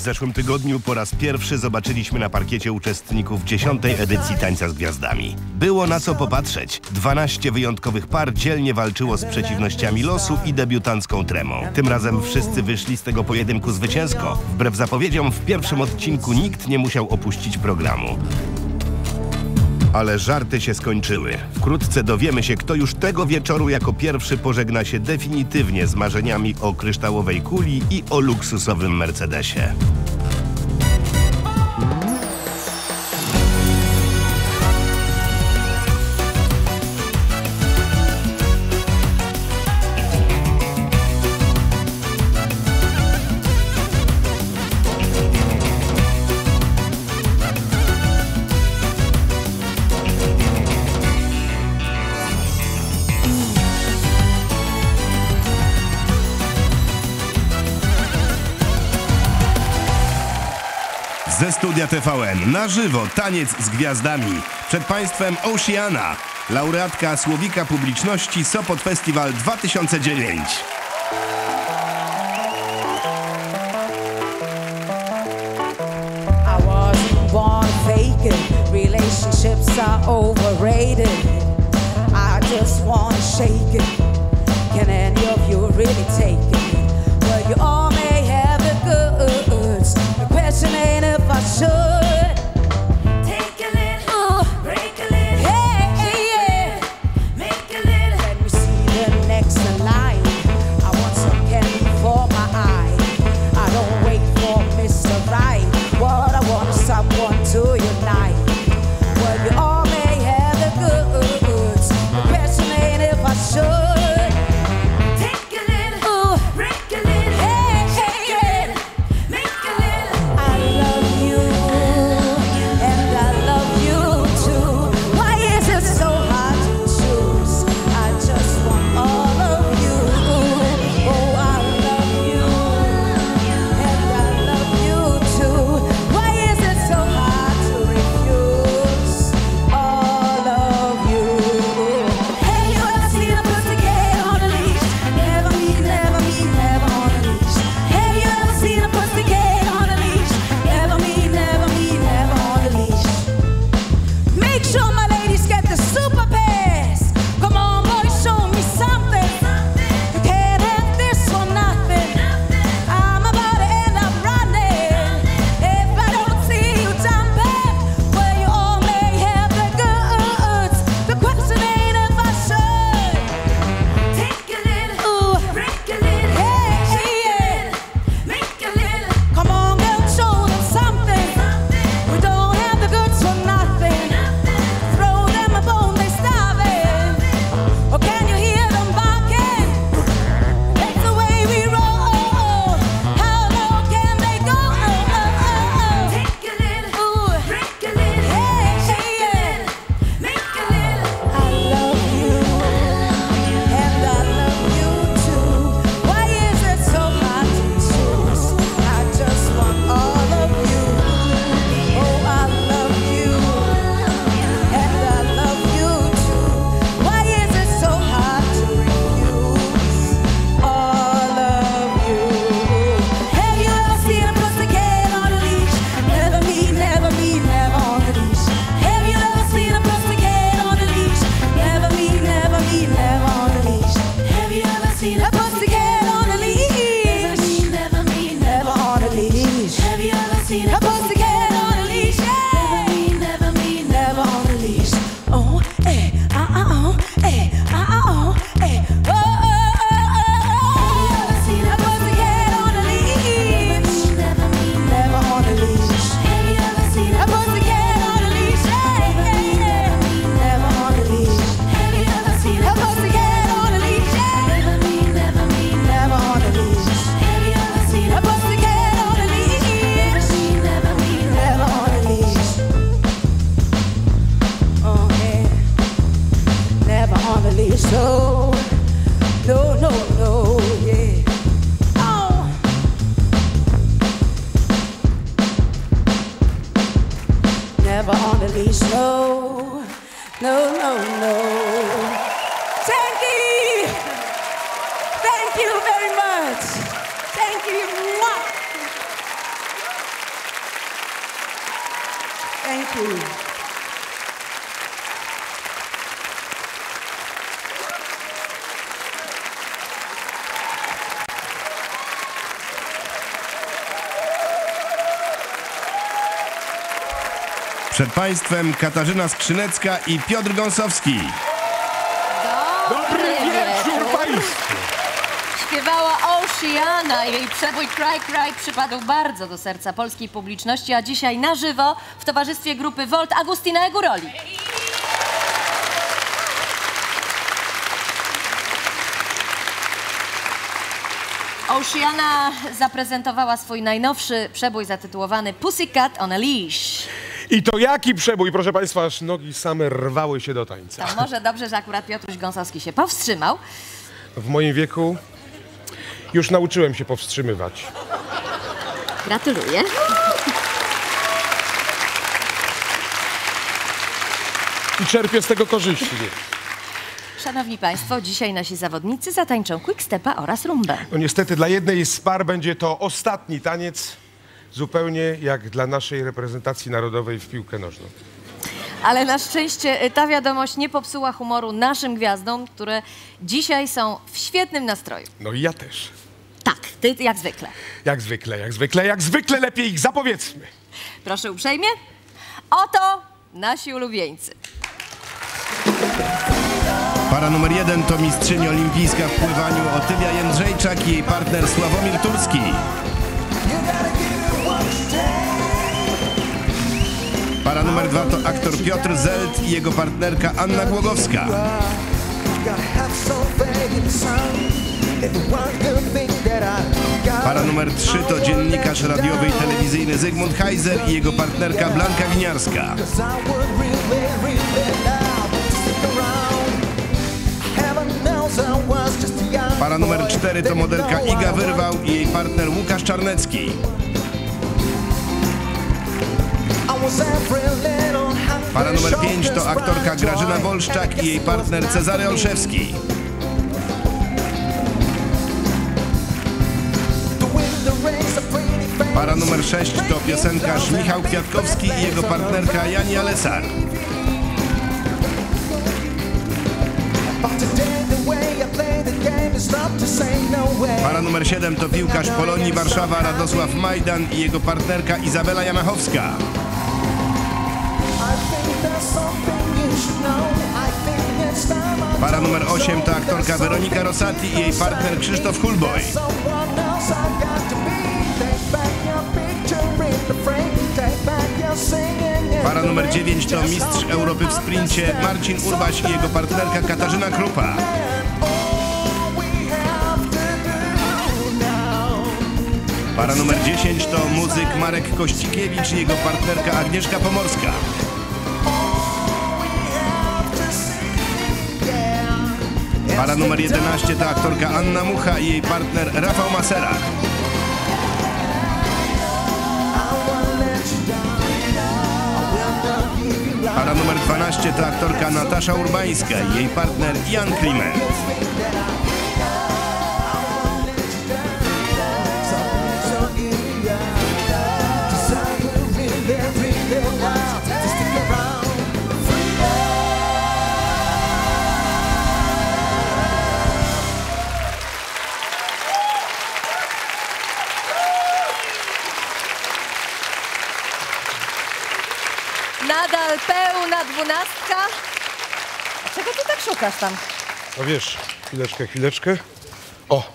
W zeszłym tygodniu po raz pierwszy zobaczyliśmy na parkiecie uczestników dziesiątej edycji Tańca z Gwiazdami. Było na co popatrzeć. 12 wyjątkowych par dzielnie walczyło z przeciwnościami losu i debiutancką tremą. Tym razem wszyscy wyszli z tego pojedynku zwycięsko. Wbrew zapowiedziom w pierwszym odcinku nikt nie musiał opuścić programu. Ale żarty się skończyły. Wkrótce dowiemy się, kto już tego wieczoru jako pierwszy pożegna się definitywnie z marzeniami o kryształowej kuli i o luksusowym Mercedesie. TVN. Na żywo taniec z gwiazdami. Przed Państwem Oceana, laureatka Słowika Publiczności Sopot Festiwal 2009. Relationships are overrated. I just shake it. Can any of you really take it? Well, you all may have the goods. The question is I. Państwem Katarzyna Skrzynecka i Piotr Gąsowski. Dobry wieczór Państwu! Śpiewała Oceana. Jej przebój Cry Cry przypadł bardzo do serca polskiej publiczności, a dzisiaj na żywo w towarzystwie grupy Volt Agustina Eguroli. Oceana zaprezentowała swój najnowszy przebój zatytułowany Pussycat on a Leash. I to jaki przebój, proszę Państwa, aż nogi same rwały się do tańca. To może dobrze, że akurat Piotruś Gąsowski się powstrzymał. W moim wieku już nauczyłem się powstrzymywać. Gratuluję. I czerpię z tego korzyści. Szanowni Państwo, dzisiaj nasi zawodnicy zatańczą quickstepa oraz rumbę. No niestety dla jednej z par będzie to ostatni taniec, zupełnie jak dla naszej reprezentacji narodowej w piłkę nożną. Ale na szczęście y, ta wiadomość nie popsuła humoru naszym gwiazdom, które dzisiaj są w świetnym nastroju. No i ja też. Tak, ty jak zwykle. Jak zwykle, jak zwykle, jak zwykle lepiej ich zapowiedzmy. Proszę uprzejmie. Oto nasi ulubieńcy. Para numer jeden to mistrzyni olimpijska w pływaniu Otylia Jędrzejczak i jej partner Sławomir Turski. Para numer dwa to aktor Piotr Zelt i jego partnerka Anna Głogowska. Para numer trzy to dziennikarz radiowy i telewizyjny Zygmunt Heiser i jego partnerka Blanka Winiarska. Para numer 4 to modelka Iga Wyrwał i jej partner Łukasz Czarnecki. Para numer 5 to aktorka Grażyna Wolszczak i jej partner Cezary Olszewski. Para numer 6 to piosenkarz Michał Kwiatkowski i jego partnerka Jani Alesar. Para numer 7 to piłkarz Polonii Warszawa Radosław Majdan i jego partnerka Izabela Jamachowska. Para numer 8 to aktorka Weronika Rosati i jej partner Krzysztof Hulboj. Para numer 9 to mistrz Europy w sprincie Marcin Urbaś i jego partnerka Katarzyna Krupa. Para numer 10 to muzyk Marek Kościkiewicz i jego partnerka Agnieszka Pomorska. Para numer 11 to aktorka Anna Mucha i jej partner Rafał Masera. Para numer 12 to aktorka Natasza Urbańska i jej partner Jan Kliment. Dwunastka. A Czego ty tak szukasz tam? No wiesz, chwileczkę, chwileczkę. O,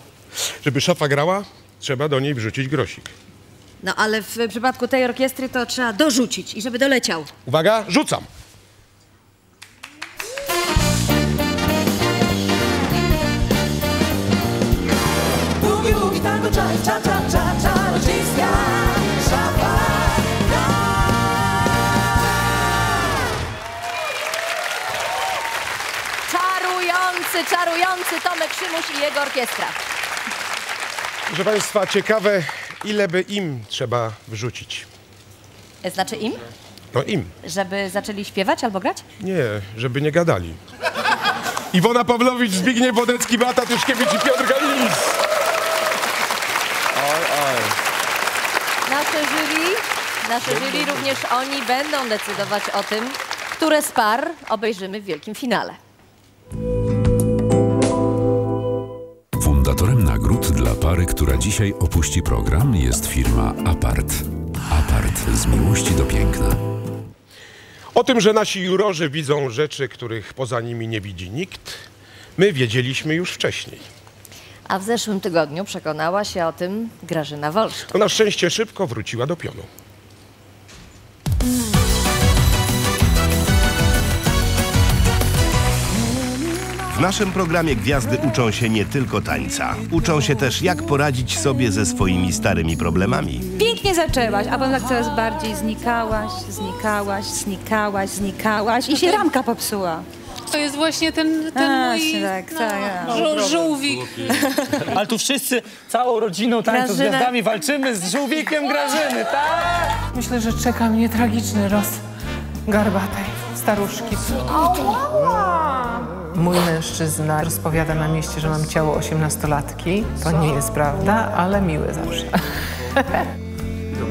żeby szafa grała, trzeba do niej wrzucić grosik. No ale w przypadku tej orkiestry to trzeba dorzucić i żeby doleciał. Uwaga, rzucam. Czarujący, Tomek Szymuś i jego orkiestra. Proszę Państwa, ciekawe, ile by im trzeba wrzucić. Znaczy im? No im. Żeby zaczęli śpiewać albo grać? Nie, żeby nie gadali. Iwona Pawlowicz, Zbigniew Wodecki, Beata Tyszkiewicz i Piotr Galinis. Nasze jury Nasze jury również oni będą decydować o tym, które z par obejrzymy w wielkim finale. Fundatorem nagród dla pary, która dzisiaj opuści program jest firma Apart. Apart z miłości do piękna. O tym, że nasi jurorzy widzą rzeczy, których poza nimi nie widzi nikt, my wiedzieliśmy już wcześniej. A w zeszłym tygodniu przekonała się o tym Grażyna Wolszczak. Na szczęście szybko wróciła do pionu. W naszym programie gwiazdy uczą się nie tylko tańca. Uczą się też, jak poradzić sobie ze swoimi starymi problemami. Pięknie zaczęłaś, a potem tak coraz bardziej znikałaś, znikałaś, znikałaś, znikałaś i się ramka popsuła. To jest właśnie ten, ten A, mój tak, tak, tak. żół- żółwik. Ale tu wszyscy, całą rodziną tańczą z gwiazdami, walczymy z żółwikiem Grażyny, tak? Myślę, że czeka mnie tragiczny los garbatej staruszki. Mój mężczyzna rozpowiada na mieście, że mam ciało osiemnastolatki. To nie jest prawda, ale miły zawsze.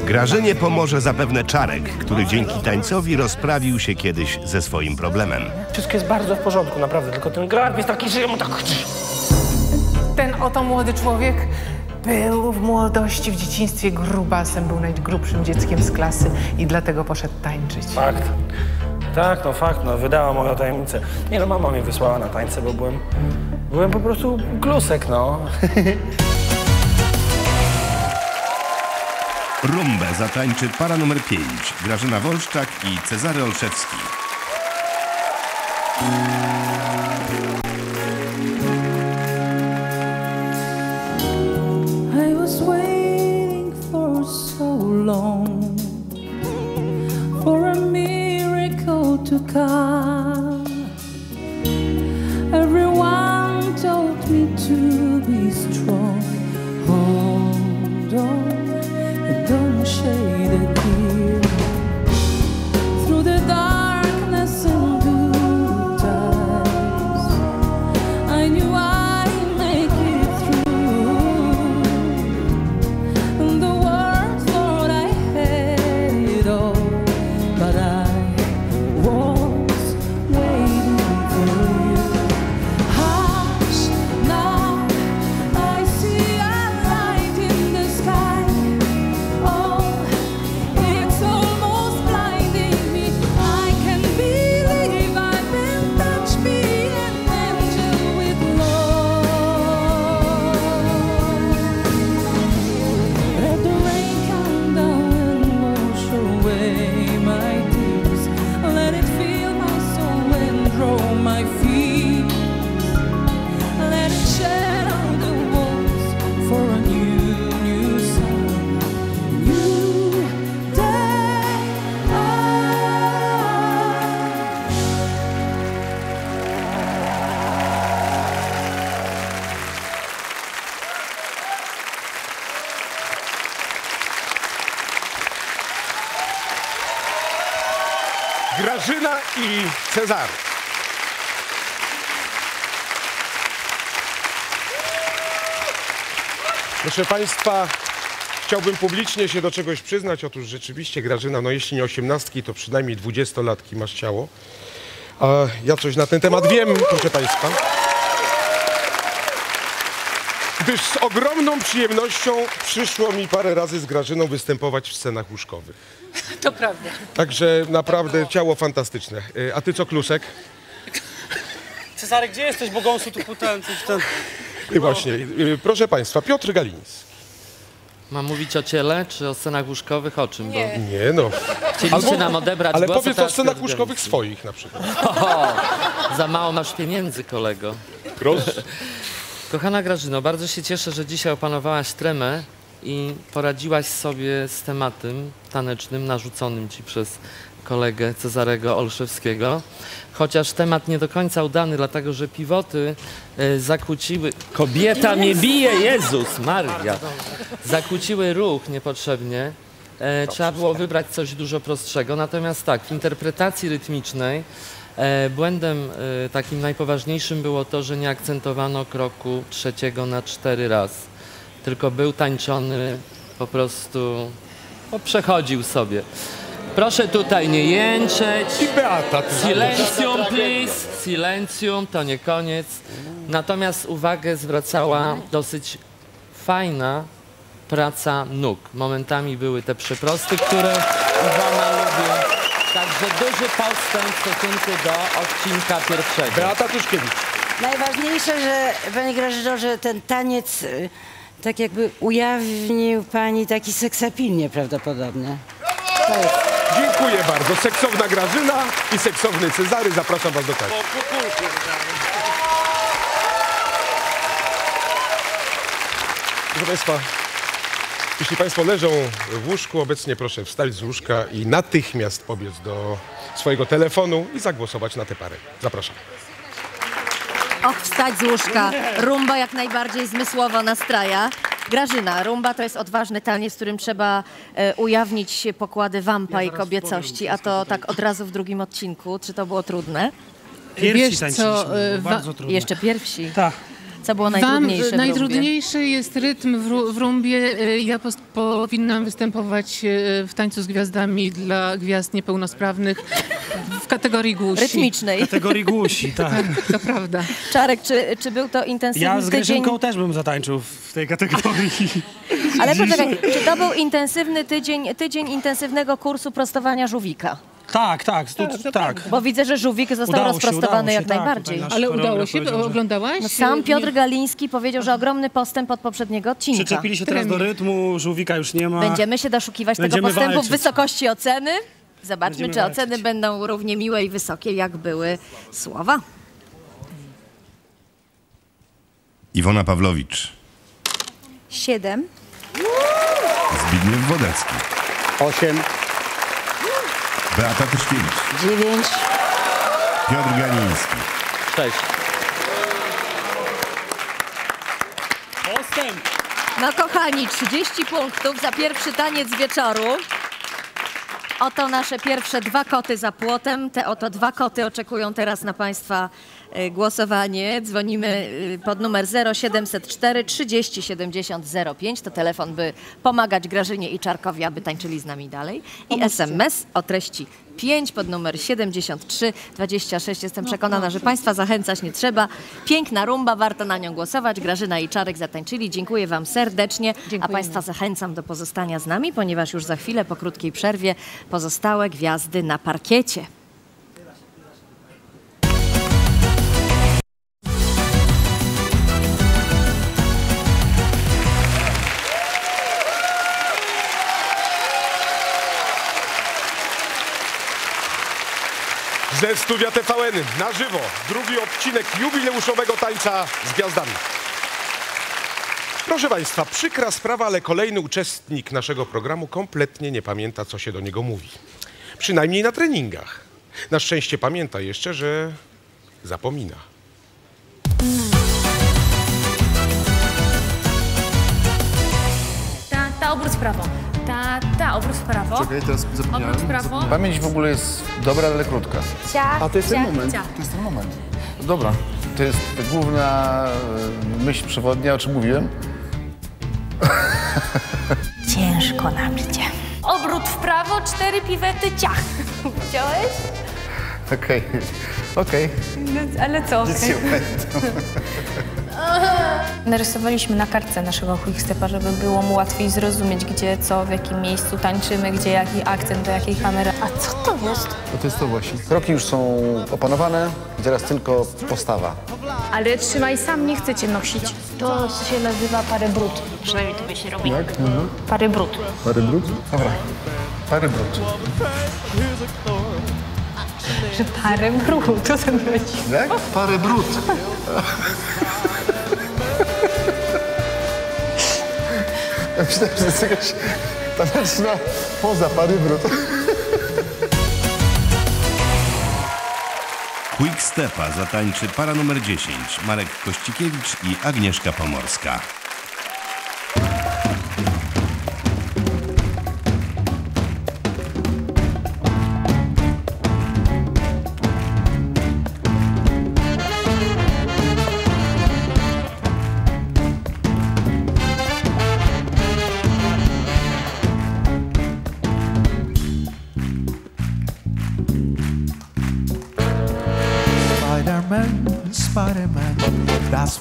Grażynie pomoże zapewne Czarek, który dzięki tańcowi rozprawił się kiedyś ze swoim problemem. Wszystko jest bardzo w porządku, naprawdę, tylko ten garb jest taki, że ja mu tak... Ten oto młody człowiek był w młodości, w dzieciństwie grubasem, był najgrubszym dzieckiem z klasy i dlatego poszedł tańczyć. Fakt. Tak, no fakt, no wydała moją tajemnicę. Nie no, mama mnie wysłała na tańce, bo byłem... Byłem po prostu glusek, no. Rumbę zatańczy para numer 5, Grażyna Wolszczak i Cezary Olszewski. Come. Proszę Państwa, chciałbym publicznie się do czegoś przyznać. Otóż rzeczywiście, Grażyna, no jeśli nie osiemnastki, to przynajmniej dwudziestolatki masz ciało. A ja coś na ten temat wiem, proszę Państwa. Gdyż z ogromną przyjemnością przyszło mi parę razy z Grażyną występować w scenach łóżkowych. To prawda. Także naprawdę ciało fantastyczne. Y, A ty co, Klusek? Cezary, gdzie jesteś, bo gąsu tu coś ten... I właśnie, y, proszę Państwa, Piotr Galinis. Mam mówić o ciele, czy o scenach łóżkowych? O czym? Nie. Nie no. Bo chcieliście nam odebrać Ale głos, powiedz o scenach łóżkowych Galiński. swoich na przykład. O, za mało masz pieniędzy, kolego. Proszę. Kochana Grażyno, bardzo się cieszę, że dzisiaj opanowałaś tremę i poradziłaś sobie z tematem tanecznym narzuconym ci przez kolegę Cezarego Olszewskiego. Chociaż temat nie do końca udany, dlatego że piwoty e, zakłóciły... Kobieta mnie bije, Jezus Maria! Zakłóciły ruch niepotrzebnie. E, trzeba było wybrać coś dużo prostszego. Natomiast tak, w interpretacji rytmicznej e, błędem takim najpoważniejszym było to, że nie akcentowano kroku trzeciego na cztery raz. Tylko był tańczony po prostu bo przechodził sobie. Proszę tutaj nie jęczeć. I Beata. Silencium, please. Silencium, to nie koniec. Natomiast uwagę zwracała dosyć fajna praca nóg. Momentami były te przeprosty, które Iwona lubi. Także duży postęp w stosunku do odcinka pierwszego. Beata Tyszkiewicz. Najważniejsze, że Pani Grażyno, że ten taniec y, tak jakby ujawnił Pani taki seksapil nieprawdopodobny. Dziękuję bardzo. Seksowna Grażyna i seksowny Cezary. Zapraszam was do tańca. Proszę Państwa, jeśli Państwo leżą w łóżku, obecnie proszę wstać z łóżka i natychmiast pobiec do swojego telefonu i zagłosować na tę parę. Zapraszam. Och, wstać z łóżka. Rumba jak najbardziej zmysłowo nastraja. Grażyna, rumba to jest odważny taniec, w którym trzeba e, ujawnić pokłady wampa i kobiecości, a to tak od razu w drugim odcinku. Czy to było trudne? Wiesz co, y, wa- Jeszcze pierwsi. Tak. Co było Wam najtrudniejsze w rumbie? najtrudniejszy jest rytm w, w rumbie. Y, Ja pos- powinnam występować y, w tańcu z gwiazdami dla gwiazd niepełnosprawnych w kategorii głusi. Rytmicznej. Kategorii głusi, tak. To prawda. Czarek, czy, czy był to intensywny Ja z tydzień? Grażynką też bym zatańczył w tej kategorii. Ale poczekaj, czy to był intensywny tydzień, tydzień intensywnego kursu prostowania żółwika? Tak, tak, tu, tak. Bo widzę, że żółwik został Udało się, rozprostowany się, jak tak, najbardziej. nasz Ale udało się? że- Oglądałaś? No sam Piotr Galiński powiedział, że ogromny postęp od poprzedniego odcinka. Przyczepili się teraz do rytmu, żółwika już nie ma. Będziemy się doszukiwać tego Będziemy postępu w wysokości oceny. Zobaczmy, Będziemy czy walczyć. oceny będą równie miłe i wysokie, jak były słowa. Iwona Pawlowicz, Siedem. Zbigniew Wodecki, Osiem. Beata Tyszkiewicz, Dziewięć. Piotr Galiński, Cześć. Postęp. No kochani, 30 punktów za pierwszy taniec wieczoru. Oto nasze pierwsze dwa koty za płotem. Te oto dwa koty oczekują teraz na Państwa głosowanie. Dzwonimy e, pod numer 0704 30 70 05. To telefon, by pomagać Grażynie i Czarkowi, aby tańczyli z nami dalej. I SMS o treści 5 pod numer 73 26. Jestem przekonana, że Państwa zachęcać nie trzeba. Piękna rumba, warto na nią głosować. Grażyna i Czarek zatańczyli. Dziękuję Wam serdecznie, a Dziękujemy. Państwa zachęcam do pozostania z nami, ponieważ już za chwilę po krótkiej przerwie pozostałe gwiazdy na parkiecie. Studia TVN na żywo drugi odcinek jubileuszowego tańca z gwiazdami. Proszę Państwa, przykra sprawa, ale kolejny uczestnik naszego programu kompletnie nie pamięta, co się do niego mówi. Przynajmniej na treningach. Na szczęście pamięta jeszcze, że zapomina. Ta, ta, obrót w prawo. Ta, obrót w prawo. Czekaj, teraz zapomniałem. Obrót w prawo. Pamięć w ogóle jest dobra, ale krótka. Cia, A to jest ten cia, moment. cia. To jest ten moment. Dobra, to jest główna e, myśl przewodnia, o czym mówiłem. Ciężko nam idzie. Obrót w prawo, cztery piwety, ciach. Widziałeś? Okej, okej. ale co? Nic nie pamiętam. Narysowaliśmy na kartce naszego quickstepa, żeby było mu łatwiej zrozumieć, gdzie co, w jakim miejscu tańczymy, gdzie jaki akcent, do jakiej kamery. A co to jest? No to jest to właśnie. Kroki już są opanowane, teraz tylko postawa. Ale trzymaj sam, nie chcecie nosić. To się nazywa parę brud. Przynajmniej to by się robi. Jak? Mhm. Pary brud. Pary brud? Dobra. Pary brud. Że parę brud, to ten chodzi. Jak? Pary brud. Ja myślałem, że to jest jakaś taneczna poza pary brud. Quick Stepa zatańczy para numer 10 Marek Kościkiewicz i Agnieszka Pomorska.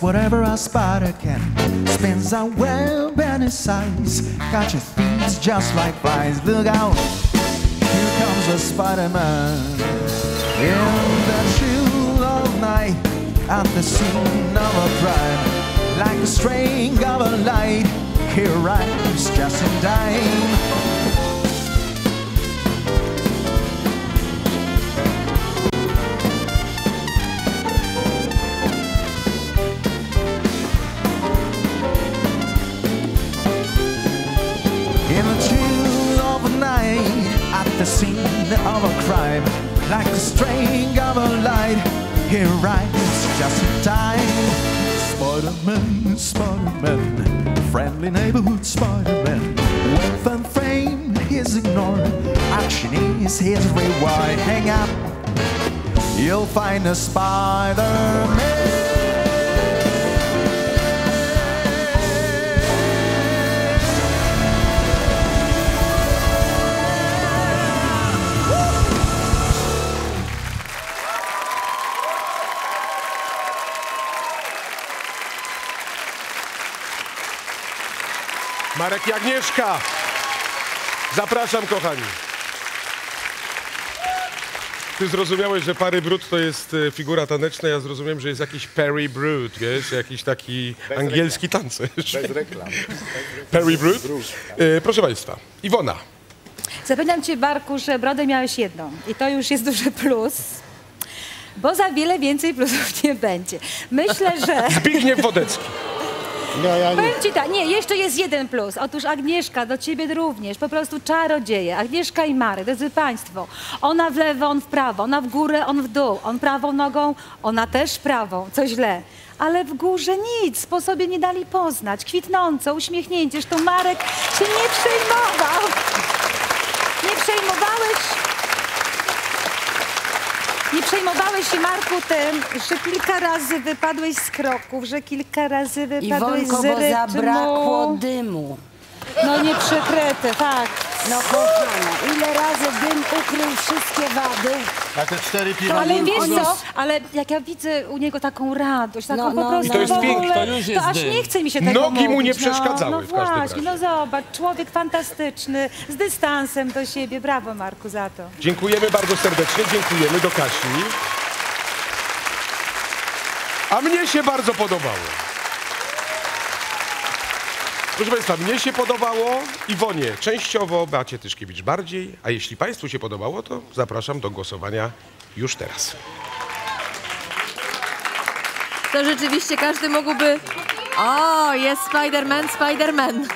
Whatever a spider can. Spins a web any size, your thieves just like flies. Look out, here comes a Spider-Man. In the chill of night, at the scene of a crime, like a string of a light, he arrives just in time. The scene of a crime, like the string of a light, he arrives just in time. Spider-Man, Spider-Man, friendly neighborhood Spider-Man. Wealth and fame is ignored, action is his reward. Hang up, you'll find a Spider-Man. Marek i Agnieszka. Zapraszam, kochani. Ty zrozumiałeś, że Pary Brut to jest e, figura taneczna, ja zrozumiałem, że jest jakiś Perry Brut, wiesz, jakiś taki angielski tancerz. Bez reklam. Perry Brut? E, proszę Państwa, Iwona. Zapewniam cię, Barku, że brodę miałeś jedną i to już jest duży plus, bo za wiele więcej plusów nie będzie. Myślę, że... Zbigniew Wodecki. No, ja nie. Powiem ci tak, nie, jeszcze jest jeden plus. Otóż Agnieszka, do ciebie również, po prostu czarodzieje. Agnieszka i Marek, drodzy Państwo, ona w lewo, on w prawo, ona w górę, on w dół, on prawą nogą, ona też prawą, co źle. Ale w górze nic, po sobie nie dali poznać, kwitnąco, uśmiechnięcie, zresztą Marek się nie przejmował. Nie przejmowałeś... Nie przejmowałeś się, Marku, tym, że kilka razy wypadłeś z kroków, że kilka razy wypadłeś Iwonko, z bo rytmu. zabrakło dymu. No nie przykryte, tak. No kochana, ile razy dym ukrył wszystkie wady? A te cztery piwa... Ale wiesz co, ale jak ja widzę u niego taką radość, taką No, po no, prostu I to jest w ogóle, piękne, to już jest to aż dym. nie chce mi się tego Nogi mu nie mówić, przeszkadzały No, w no każdym właśnie, razie. no zobacz, człowiek fantastyczny, z dystansem do siebie. Brawo Marku za to. Dziękujemy bardzo serdecznie, dziękujemy do Kasi. A mnie się bardzo podobało. Proszę Państwa, mnie się podobało, Iwonie częściowo, Beacie Tyszkiewicz bardziej, a jeśli Państwu się podobało, to zapraszam do głosowania już teraz. To rzeczywiście każdy mógłby... O, jest Spider-Man, Spider-Man.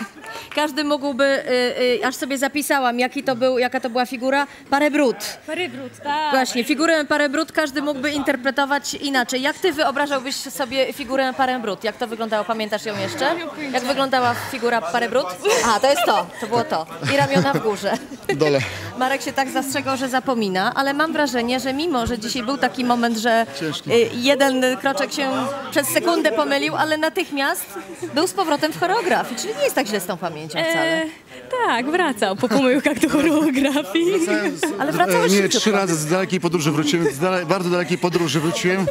Każdy mógłby, y, y, aż sobie zapisałam, jaki to był, jaka to była figura, Parebrut. Parybrut, tak. Właśnie, figurę Parebrut każdy mógłby interpretować inaczej. Jak ty wyobrażałbyś sobie figurę Parebrut? Jak to wyglądało? Pamiętasz ją jeszcze? Jak wyglądała figura Parebrut? A, to jest to, to było to. I ramiona w górze. Dole. Marek się tak zastrzegał, że zapomina, ale mam wrażenie, że mimo, że dzisiaj był taki moment, że Ciężki. y, jeden kroczek się przez sekundę pomylił, ale natychmiast był z powrotem w choreografii, czyli nie jest tak źle z tą pamięcią wcale. E, tak, wracał po pomyłkach do choreografii. Ale wracałeś Nie, trzy razy z dalekiej podróży wróciłem, z dale, bardzo dalekiej podróży wróciłem.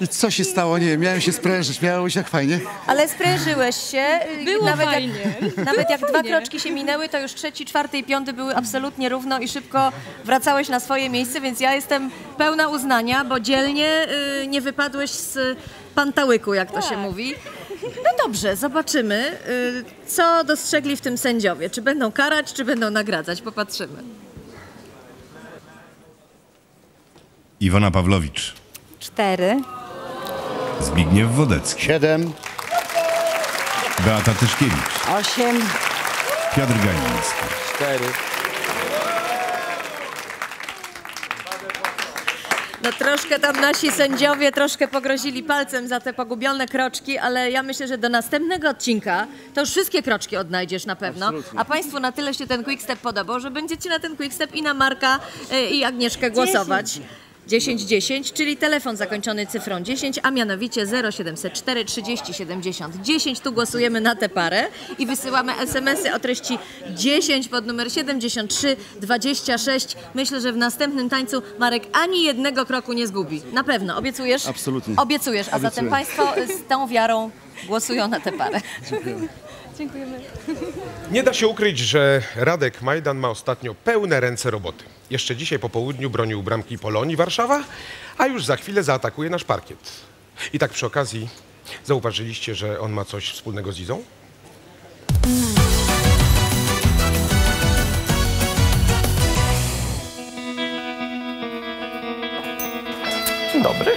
I co się stało? Nie wiem, miałem się sprężyć, miało być jak fajnie. Ale sprężyłeś się. Było nawet fajnie. Jak, nawet Było jak dwa fajnie. kroczki się minęły, to już trzeci, czwarty i piąty były absolutnie równo i szybko wracałeś na swoje miejsce, więc ja jestem pełna uznania, bo dzielnie y, nie wypadłeś z pantałyku, jak to Tak. się mówi. No dobrze, zobaczymy, y, co dostrzegli w tym sędziowie. Czy będą karać, czy będą nagradzać. Popatrzymy. Iwona Pawlowicz, Cztery. Zbigniew Wodecki, Siedem. Beata Tyszkiewicz, Osiem. Piotr Gajnicki. Cztery. No troszkę tam nasi sędziowie troszkę pogrozili palcem za te pogubione kroczki, ale ja myślę, że do następnego odcinka to już wszystkie kroczki odnajdziesz na pewno. A Państwu na tyle się ten quickstep podobał, że będziecie na ten quickstep i na Marka y, i Agnieszkę głosować. 1010, czyli telefon zakończony cyfrą 10, a mianowicie 0704 30 70 10. Tu głosujemy na tę parę i wysyłamy SMS-y o treści 10 pod numer 73 26. Myślę, że w następnym tańcu Marek ani jednego kroku nie zgubi. Na pewno. Obiecujesz? Absolutnie. Obiecujesz, a zatem Obiecuję. Państwo z tą wiarą głosują na tę parę. Dziękujemy. Nie da się ukryć, że Radek Majdan ma ostatnio pełne ręce roboty. Jeszcze dzisiaj po południu bronił bramki Polonii Warszawa, a już za chwilę zaatakuje nasz parkiet. I tak przy okazji zauważyliście, że on ma coś wspólnego z Izą? Dzień dobry.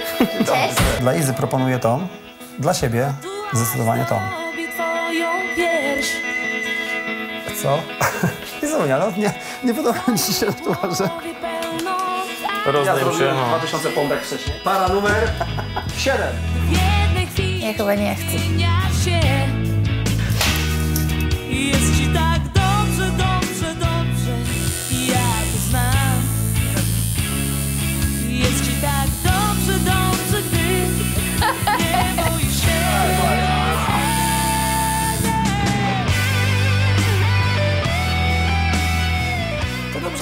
Cześć. Dla Izy proponuję tą, dla siebie zdecydowanie tą. Co? Izunia, no nie, nie podoba mi się. Rozdaj ja się, się. no. 2000 pompek wcześniej. Para numer 7. Ja chyba nie chcę.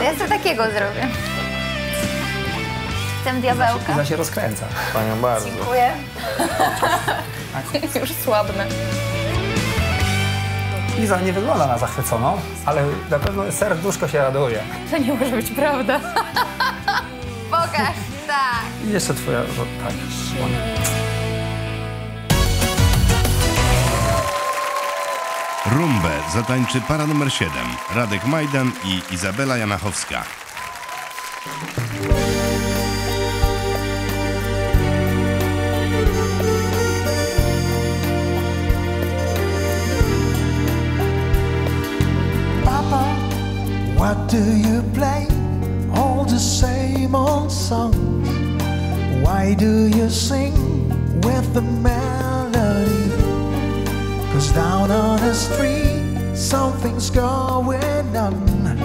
Ja co takiego zrobię. Chcę diabełka. Iza się rozkręca. Panią bardzo. Dziękuję. Już słabnę. Iza nie wygląda na zachwyconą, ale na pewno serduszko się raduje. To nie może być prawda. Pokaż, tak. I jeszcze twoja... o, Rumbę zatańczy para numer 7. Radek Majdan i Izabela Janachowska. Papa, what do you play? All the same old. Why do you sing with the melody? Cause down on the street, something's going on.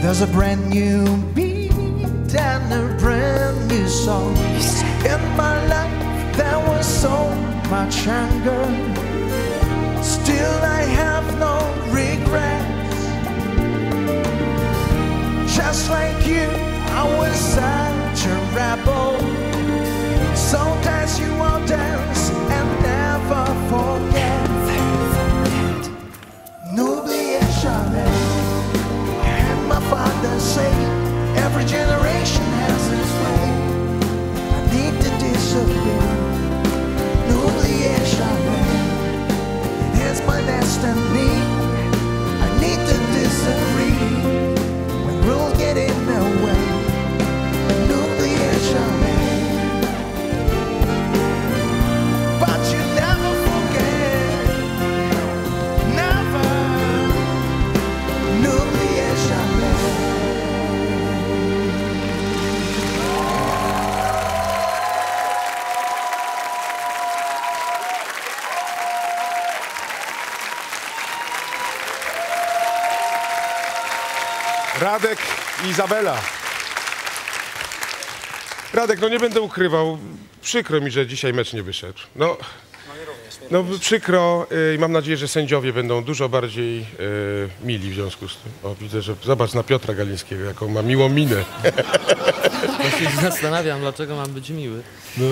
There's a brand new beat and a brand new song. In my life, there was so much anger. Still, I have no regrets. Just like you, I was such a rebel. So dance you will dance and never forget. Father say, every generation has its way. I need to disagree. N'oubliez jamais. It's my destiny. I need to disagree. When rules get in the way. Radek i Izabela. Radek, no nie będę ukrywał, przykro mi, że dzisiaj mecz nie wyszedł. No, no przykro y, i mam nadzieję, że sędziowie będą dużo bardziej y, mili w związku z tym. O, widzę, że zobacz na Piotra Galińskiego, jaką ma miłą minę. Ja się zastanawiam, dlaczego mam być miły. No.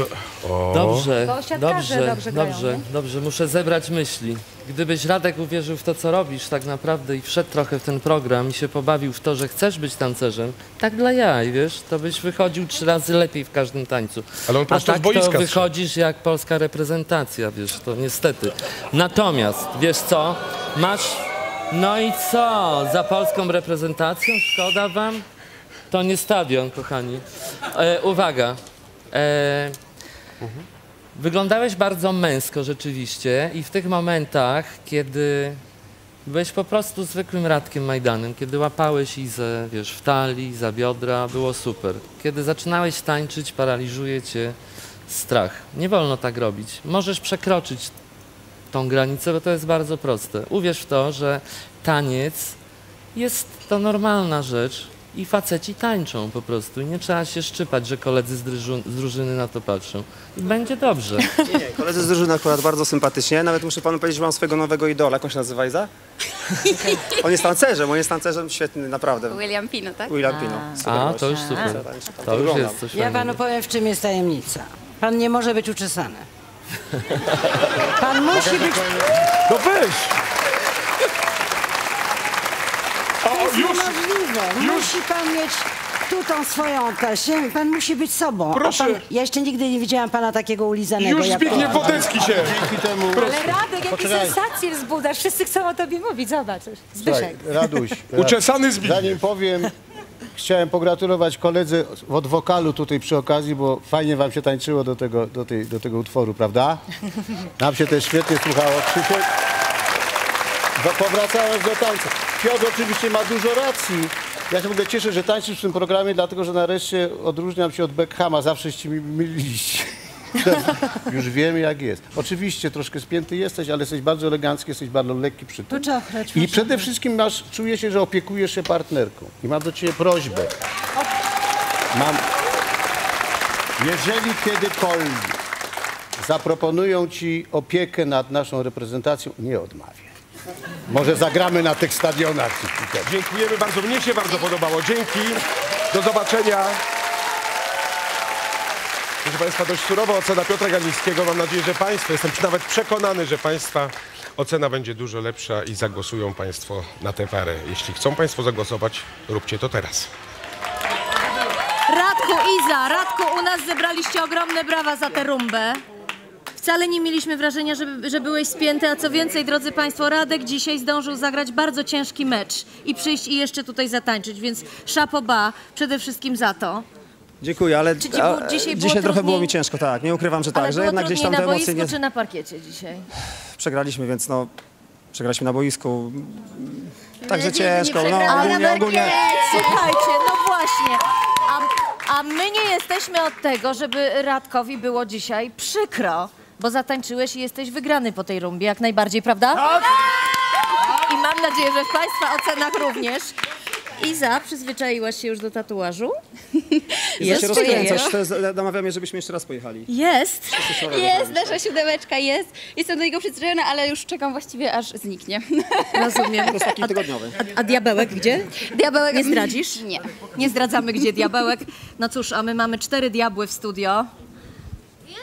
Dobrze, dobrze, dobrze grają, dobrze, dobrze, muszę zebrać myśli. Gdybyś Radek uwierzył w to, co robisz tak naprawdę i wszedł trochę w ten program i się pobawił w to, że chcesz być tancerzem, tak dla jaj, wiesz, to byś wychodził trzy razy lepiej w każdym tańcu. Ale on A prosto z tak boiska to wychodzisz jak polska reprezentacja, wiesz, to niestety. Natomiast, wiesz co, masz... No i co? Za polską reprezentacją? Szkoda wam? To nie stadion, kochani. E, uwaga. E, wyglądałeś bardzo męsko rzeczywiście i w tych momentach, kiedy byłeś po prostu zwykłym Radkiem Majdanem, kiedy łapałeś Izę, wiesz, w talii, za biodra, było super. Kiedy zaczynałeś tańczyć, paraliżuje cię strach. Nie wolno tak robić. Możesz przekroczyć tą granicę, bo to jest bardzo proste. Uwierz w to, że taniec jest to normalna rzecz, i faceci tańczą po prostu. I nie trzeba się szczypać, że koledzy z, z drużyny na to patrzą. I będzie dobrze. Nie, nie, koledzy z drużyny akurat bardzo sympatycznie. Nawet muszę panu powiedzieć, że mam swojego nowego idola. Jak on się nazywa, Iza? on jest tancerzem, on jest tancerzem świetny, naprawdę. William Pino, tak? William Pino. Super A, to już super. To już jest coś Ja panu powiem, w czym jest tajemnica. Pan nie może być uczesany. Pan musi być... No weź! To jest już, niemożliwe. Musi pan mieć tu tą swoją tasię. Pan musi być sobą. A Proszę. Pan, ja jeszcze nigdy nie widziałam pana takiego ulizanego. Już jak pan. Wodecki się. Dzięki temu... Ale Radek, jakie Poczekaj. sensacje wzbudzasz. Wszyscy chcą o tobie mówić, zobacz. Zbyszek. Raduś. Uczesany Zbigniew. Zanim powiem, chciałem pogratulować koledze od wokalu tutaj przy okazji, bo fajnie wam się tańczyło do tego, do tej, do tego utworu, prawda? Nam się też świetnie słuchało. Krzysiek, powracając do tańca. Piotr oczywiście ma dużo racji. Ja się w ogóle cieszę, że tańczysz w tym programie, dlatego że nareszcie odróżniam się od Beckhama. Zawszeście mi myliliście. Już wiemy jak jest. Oczywiście troszkę spięty jesteś, ale jesteś bardzo elegancki, jesteś bardzo lekki przy tym. I przede wszystkim masz, czuję się, że opiekujesz się partnerką. I mam do ciebie prośbę. Mam, jeżeli kiedykolwiek zaproponują ci opiekę nad naszą reprezentacją, nie odmawiaj. Może zagramy na tych stadionach. Dziękujemy bardzo. Mnie się bardzo podobało. Dzięki. Do zobaczenia. Proszę Państwa, dość surowa ocena Piotra Ganińskiego. Mam nadzieję, że Państwo, jestem nawet przekonany, że Państwa ocena będzie dużo lepsza i zagłosują Państwo na tę parę. Jeśli chcą Państwo zagłosować, róbcie to teraz. Radku, Iza, Radku, u nas zebraliście ogromne brawa za tę rumbę. Wcale nie mieliśmy wrażenia, że, że byłeś spięty, a co więcej, drodzy Państwo, Radek dzisiaj zdążył zagrać bardzo ciężki mecz i przyjść i jeszcze tutaj zatańczyć, więc szapoba przede wszystkim za to. Dziękuję, ale Czy ci było- a, dzisiaj było trochę trudniej? było mi ciężko, tak. Nie ukrywam, że Ale tak, że było jednak gdzieś trudniej tam te na emocje boisku nie... czy na parkiecie dzisiaj? przegraliśmy, więc no przegraliśmy na boisku. Także że ciężko. No, przegramy ogólnie, na ogólnie. Słuchajcie, no właśnie. A, a my nie jesteśmy od tego, żeby Radkowi było dzisiaj przykro, bo zatańczyłeś i jesteś wygrany po tej rumbie, jak najbardziej, prawda? Tak. I mam nadzieję, że w Państwa ocenach również. Iza, przyzwyczaiłaś się już do tatuażu? Jest się rozkręcasz, jest? to jest, namawiam je, żebyśmy jeszcze raz pojechali. Jest. Jest, nasza siódemeczka jest. Jestem do niego przyzwyczajona, ale już czekam właściwie aż zniknie. Rozumiem. To jest taki tygodniowy. A diabełek gdzie? Diabełek Nie zdradzisz? Nie. Nie zdradzamy, gdzie diabełek. No cóż, a my mamy cztery diabły w studio.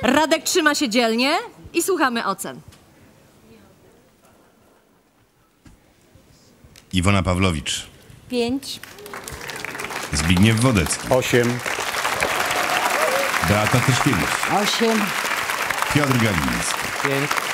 Radek trzyma się dzielnie i słuchamy ocen. Iwona Pawlowicz, Pięć. Zbigniew Wodecki, Osiem. Beata Tyszkiewicz, Osiem. Piotr Galiński. Pięć.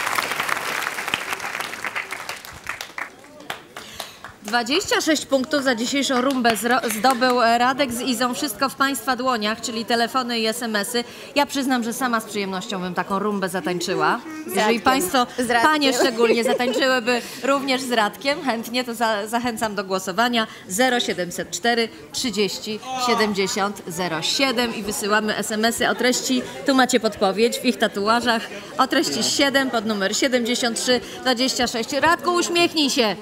26 punktów za dzisiejszą rumbę zdobył e, Radek z Izą. Wszystko w Państwa dłoniach, czyli telefony i SMS-y. Ja przyznam, że sama z przyjemnością bym taką rumbę zatańczyła. Jeżeli. Państwo, panie szczególnie, zatańczyłyby również z Radkiem, chętnie to za, zachęcam do głosowania 0704 30 70 07 i wysyłamy SMS-y o treści, tu macie podpowiedź w ich tatuażach, o treści 7 pod numer 73 26. Radku, uśmiechnij się.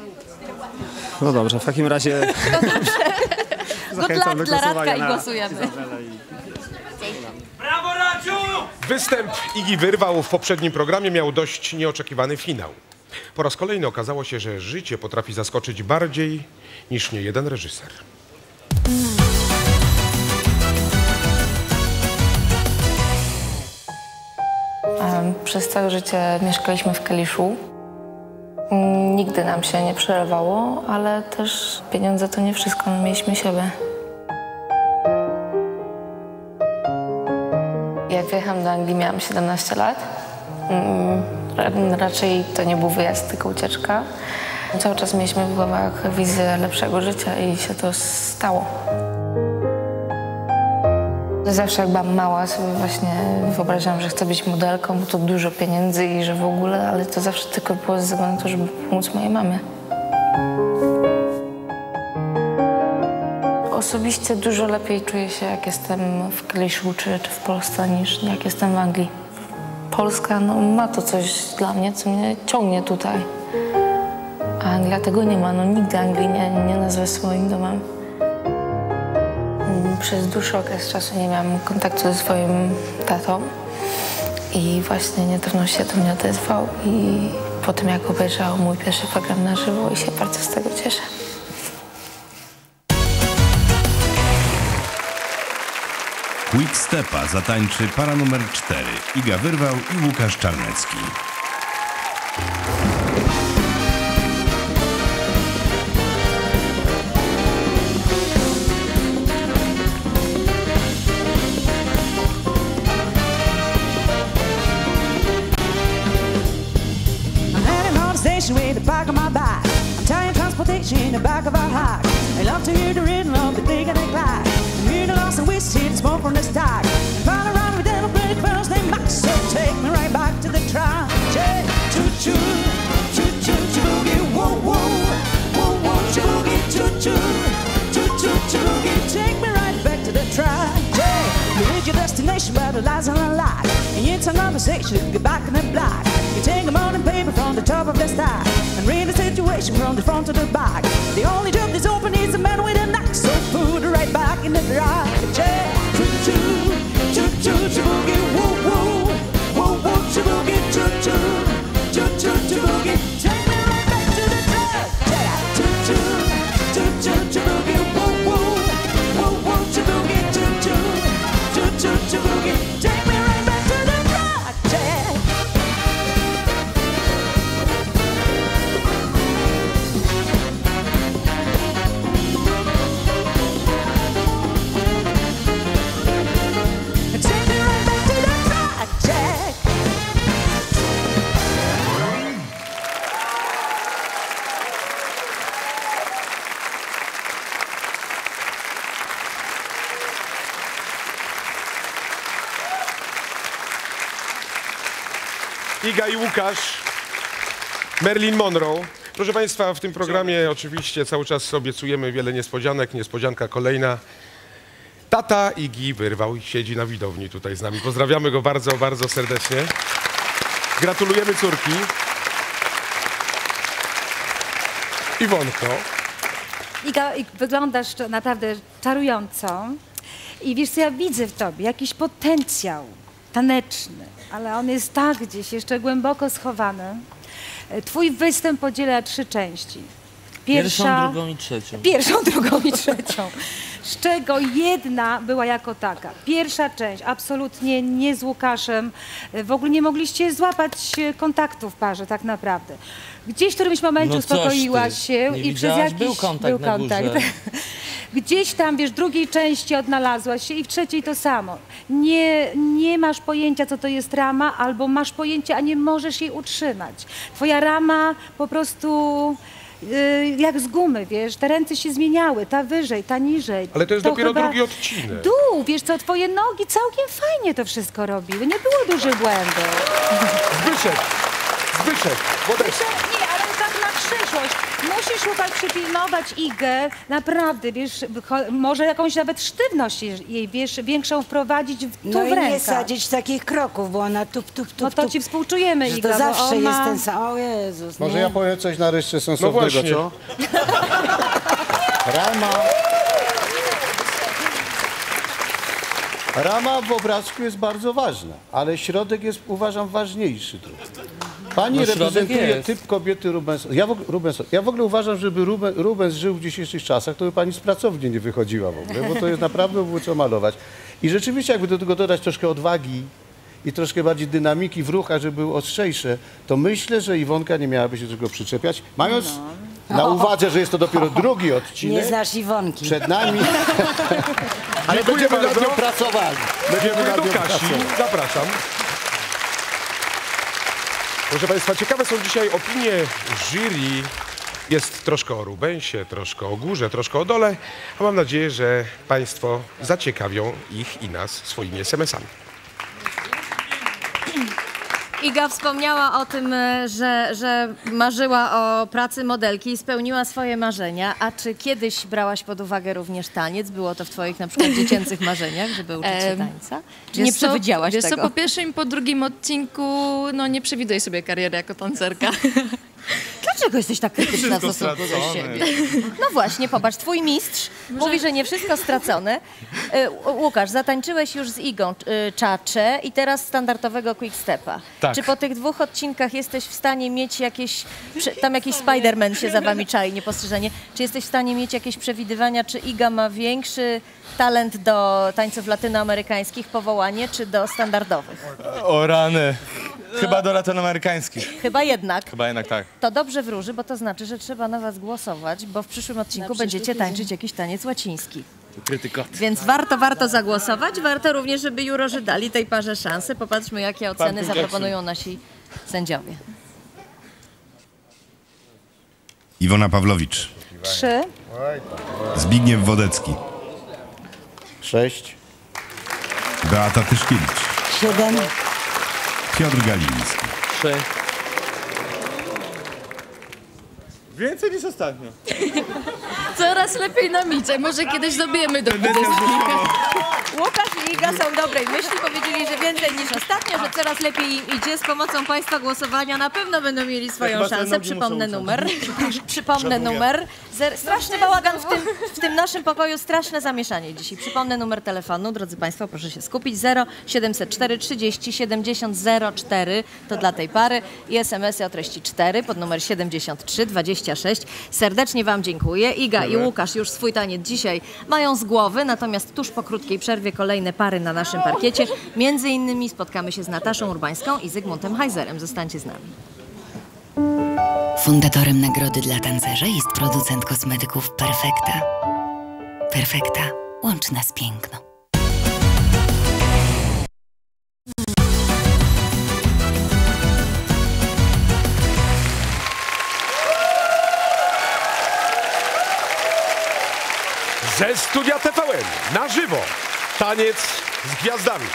No dobrze, w takim razie Good Zachęcam luck do dla Radka głosowania i głosujemy. Występ Igi wyrwał w poprzednim programie miał dość nieoczekiwany finał. Po raz kolejny okazało się, że życie potrafi zaskoczyć bardziej niż nie jeden reżyser. Przez całe życie mieszkaliśmy w Kaliszu. Nigdy nam się nie przelewało, ale też pieniądze to nie wszystko, no mieliśmy siebie. Jak wyjechałam do Anglii, miałam 17 lat. Mm, ra- Raczej to nie był wyjazd, tylko ucieczka. Cały czas mieliśmy w głowach wizję lepszego życia i się to stało. Zawsze jak byłam mała sobie właśnie wyobrażałam, że chcę być modelką, bo to dużo pieniędzy i że w ogóle, ale to zawsze tylko było ze względu na to, żeby pomóc mojej mamie. Osobiście dużo lepiej czuję się, jak jestem w Kaliszu czy, czy w Polsce, niż jak jestem w Anglii. Polska no, ma to coś dla mnie, co mnie ciągnie tutaj. A Anglia tego nie ma. No, nigdy Anglii nie, nie nazwę swoim domem. Przez dłuższy okres czasu nie miałam kontaktu ze swoim tatą i właśnie niedawno się do mnie odezwał i po tym jak obejrzał mój pierwszy program na żywo i się bardzo z tego cieszę. Quick Stepa zatańczy para numer 4. Iga Wyrwał i Łukasz Czarnecki. Love to hear the rhythm of the dig and the. And hear the lost and whist, hear the smoke from the stack. Run around with them, pretty first they max. So take me right back to the track. Yeah, choo choo, choo choo, choo whoa whoa, whoa whoa, choo choo choo, choo choo, choo. Take me right back to the track. Yeah, you reach your destination, but the are not light. And it's a conversation, get back in the block. You take a morning paper from the top of the stack and read situation from the front to the back. The only job that's open is the man with an axe. So put right back in the drag. Choo choo, choo choo, choo I Łukasz, Marilyn Monroe. Proszę Państwa, w tym programie oczywiście cały czas obiecujemy wiele niespodzianek. Niespodzianka kolejna. Tata Igi wyrwał i siedzi na widowni tutaj z nami. Pozdrawiamy go bardzo, bardzo serdecznie. Gratulujemy córki. Iwonko. Iga, wyglądasz naprawdę czarująco. I wiesz co, ja widzę w tobie jakiś potencjał taneczny, ale on jest tak gdzieś jeszcze głęboko schowany. E, Twój występ podziela trzy części. Pierwszą, drugą i trzecią. Pierwszą, drugą i trzecią. Z czego jedna była jako taka. Pierwsza część, absolutnie nie z Łukaszem. W ogóle nie mogliście złapać e, kontaktu w parze tak naprawdę. Gdzieś w którymś momencie No coś ty. uspokoiłaś się Nie i przez widziałaś? jakiś... Był kontakt na górze. Gdzieś tam, wiesz, w drugiej części odnalazłaś się i w trzeciej to samo. Nie, nie masz pojęcia, co to jest rama, albo masz pojęcie, a nie możesz jej utrzymać. Twoja rama po prostu y, jak z gumy, wiesz, te ręce się zmieniały, ta wyżej, ta niżej. Ale to jest dopiero chyba drugi odcinek. Dół, wiesz co, twoje nogi całkiem fajnie to wszystko robiły, nie było dużych błędów. Zbyszek, Zbyszek, Wodecki. Nie, ale tak na przyszłość. Musisz szukać, przypilnować Igę, naprawdę, wiesz, może jakąś nawet sztywność jej- wiesz, większą wprowadzić w, tu No w i nie sadzić takich kroków, bo ona tup, tup, tup, No to tup. ci współczujemy, Iga, to zawsze jest ona- ten sam. O Jezus, Może nie? ja powiem coś nareszcie sensownego, właśnie. co? Rama. Rama w obrazku jest bardzo ważna, ale środek jest, uważam, ważniejszy trochę. Pani No, reprezentuje typ kobiety Rubens. Ja w, ogóle- Rubens. ja w ogóle uważam, żeby Ruben, Rubens żył w dzisiejszych czasach, to by pani z pracowni nie wychodziła w ogóle, bo to jest naprawdę było co malować. I rzeczywiście, jakby do tego dodać troszkę odwagi i troszkę bardziej dynamiki w ruchach, żeby były ostrzejsze, to myślę, że Iwonka nie miałaby się do tego przyczepiać. Mając na uwadze, że jest to dopiero drugi odcinek. Nie znasz Iwonki. Przed nami. Ale Dziękuję będziemy nad bardzo. nią pracowali. Będziemy nad do nią Kasi. pracować. Zapraszam. Proszę Państwa, ciekawe są dzisiaj opinie jury. Jest troszkę o Rubensie, troszkę o górze, troszkę o dole, a mam nadzieję, że Państwo zaciekawią ich i nas swoimi SMS-ami. Iga wspomniała o tym, e, że, że marzyła o pracy modelki i spełniła swoje marzenia. A czy kiedyś brałaś pod uwagę również taniec? Było to w twoich na przykład dziecięcych marzeniach, żeby uczyć się tańca? Czy nie przewidziałaś wiesz tego? co, po pierwszym i po drugim odcinku no nie przewiduję sobie kariery jako tancerka. Dlaczego jesteś tak krytyczna w stosunku do siebie? No właśnie, popatrz, twój mistrz mówi, że nie wszystko stracone. Y, Łukasz, zatańczyłeś już z Igą y, czacze i teraz standardowego quickstepa. Tak. Czy po tych dwóch odcinkach jesteś w stanie mieć jakieś, tam jakiś Spider-Man się za wami czai, niepostrzeżenie, czy jesteś w stanie mieć jakieś przewidywania, czy Iga ma większy talent do tańców latynoamerykańskich, powołanie, czy do standardowych? O rany. Chyba do latynoamerykańskich. Chyba jednak. Chyba jednak tak. To dobrze wróży, bo to znaczy, że trzeba na was głosować, bo w przyszłym odcinku będziecie tydzień. tańczyć jakiś taniec łaciński. Krytyka. Więc warto, warto zagłosować. Warto również, żeby jurorzy dali tej parze szansę. Popatrzmy, jakie oceny zaproponują nasi sędziowie. Iwona Pawlowicz, Trzy. Zbigniew Wodecki, Sześć. Beata Tyszkiewicz, Siedem. Piotr Galiński. Trzy. Więcej niż ostatnio. Coraz lepiej nam idzie. Może kiedyś dobijemy do 20. Łukasz i Iga są dobrej myśli. Powiedzieli, że więcej niż ostatnio, że coraz lepiej im idzie. Z pomocą Państwa głosowania na pewno będą mieli swoją Chyba te szansę. nogi Przypomnę muszą numer. Przypomnę numer. Zer- straszny bałagan w tym, w tym naszym pokoju, straszne zamieszanie dzisiaj. Przypomnę numer telefonu, drodzy Państwo, proszę się skupić. 0 704 30 70 04 to dla tej pary i SMS-y o treści 4 pod numer 73 26. Serdecznie Wam dziękuję. Iga i Łukasz już swój taniec dzisiaj mają z głowy, natomiast tuż po krótkiej przerwie kolejne pary na naszym parkiecie. Między innymi spotkamy się z Nataszą Urbańską i Zygmuntem Heizerem. Zostańcie z nami. Fundatorem nagrody dla tancerza jest producent kosmetyków Perfekta. Perfekta. Łączy nas piękno. Ze studia TVN na żywo taniec z gwiazdami.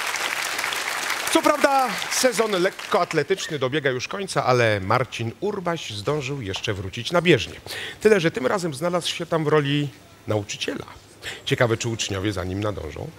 Co prawda sezon lekkoatletyczny dobiega już końca, ale Marcin Urbaś zdążył jeszcze wrócić na bieżnię. Tyle, że tym razem znalazł się tam w roli nauczyciela. Ciekawe, czy uczniowie za nim nadążą.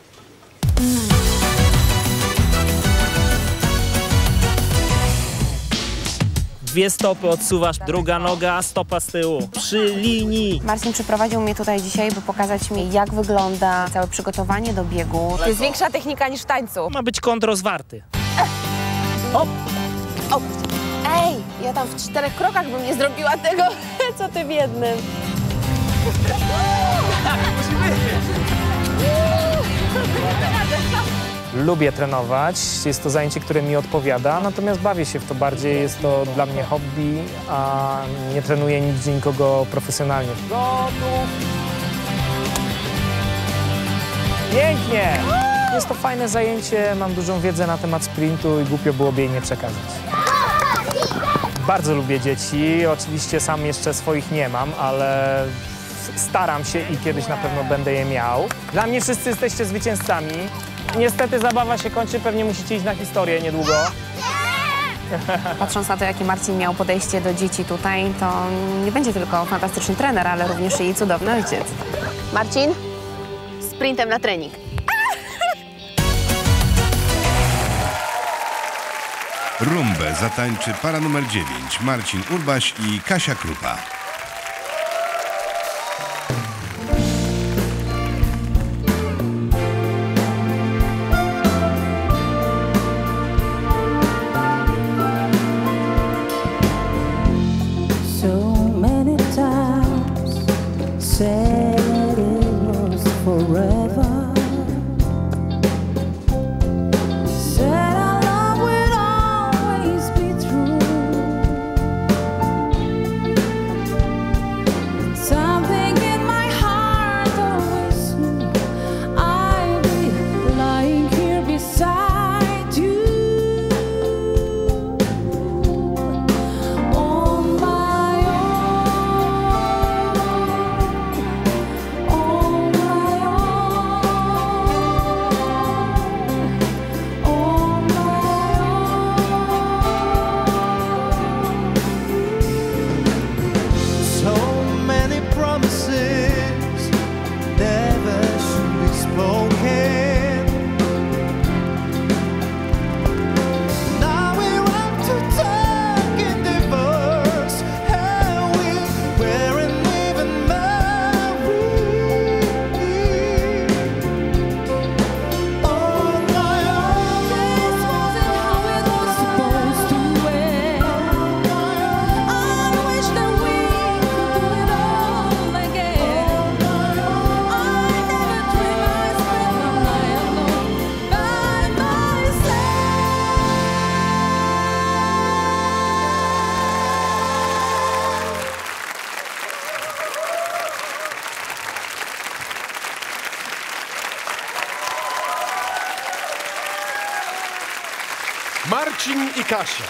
Dwie stopy odsuwasz, druga noga, stopa z tyłu. Przy linii. Marcin przyprowadził mnie tutaj dzisiaj, by pokazać mi, jak wygląda całe przygotowanie do biegu. To jest większa technika niż w tańcu. Ma być kąt rozwarty. O, ej, ja tam w czterech krokach bym nie zrobiła tego, co ty w jednym. Lubię trenować, jest to zajęcie, które mi odpowiada, natomiast bawię się w to bardziej, jest to dla mnie hobby, a nie trenuję nigdzie nikogo profesjonalnie. Pięknie! Jest to fajne zajęcie, mam dużą wiedzę na temat sprintu i głupio byłoby jej nie przekazać. Bardzo lubię dzieci, oczywiście sam jeszcze swoich nie mam, ale staram się i kiedyś na pewno będę je miał. Dla mnie wszyscy jesteście zwycięzcami. Niestety zabawa się kończy, pewnie musicie iść na historię niedługo. Patrząc na to, jakie Marcin miał podejście do dzieci tutaj, to nie będzie tylko fantastyczny trener, ale również i cudowny ojciec. Marcin, sprintem na trening. Rumbę zatańczy para numer 9 Marcin Urbaś i Kasia Krupa. Kasia.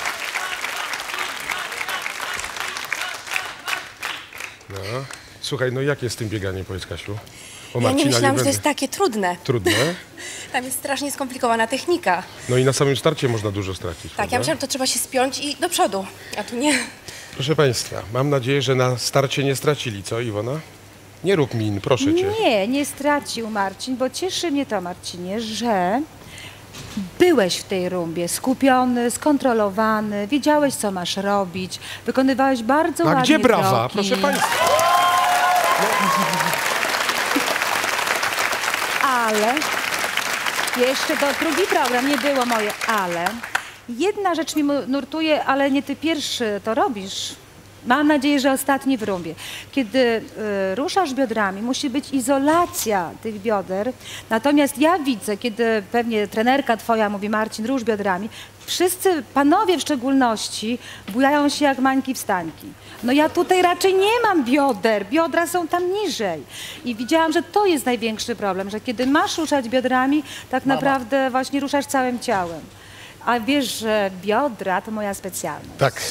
No. Słuchaj, no jak jest z tym bieganiem, powiedz Kasiu? O Ja nie myślałam, że to jest takie trudne. Trudne. Tam jest strasznie skomplikowana technika. No i na samym starcie można dużo stracić. Tak, prawda? ja myślałam, że to trzeba się spiąć i do przodu, a tu nie. Proszę Państwa, mam nadzieję, że na starcie nie stracili, co Iwona? Nie rób min, proszę Cię. Nie, nie stracił Marcin, bo cieszy mnie to, Marcinie, że byłeś w tej rumbie skupiony, skontrolowany, wiedziałeś, co masz robić, wykonywałeś bardzo A ładnie gdzie brawa, kroki. proszę Państwa? Ale jeszcze to drugi program, nie było moje ale. Jedna rzecz mi nurtuje, ale nie ty pierwszy to robisz. Mam nadzieję, że ostatni w rumbie. Kiedy y, ruszasz biodrami, musi być izolacja tych bioder. Natomiast ja widzę, kiedy pewnie trenerka twoja mówi Marcin, rusz biodrami, wszyscy, panowie w szczególności, bujają się jak mańki wstańki. No ja tutaj raczej nie mam bioder, biodra są tam niżej. I widziałam, że to jest największy problem, że kiedy masz ruszać biodrami, tak Mama. naprawdę właśnie ruszasz całym ciałem. A wiesz, że biodra to moja specjalność. Tak.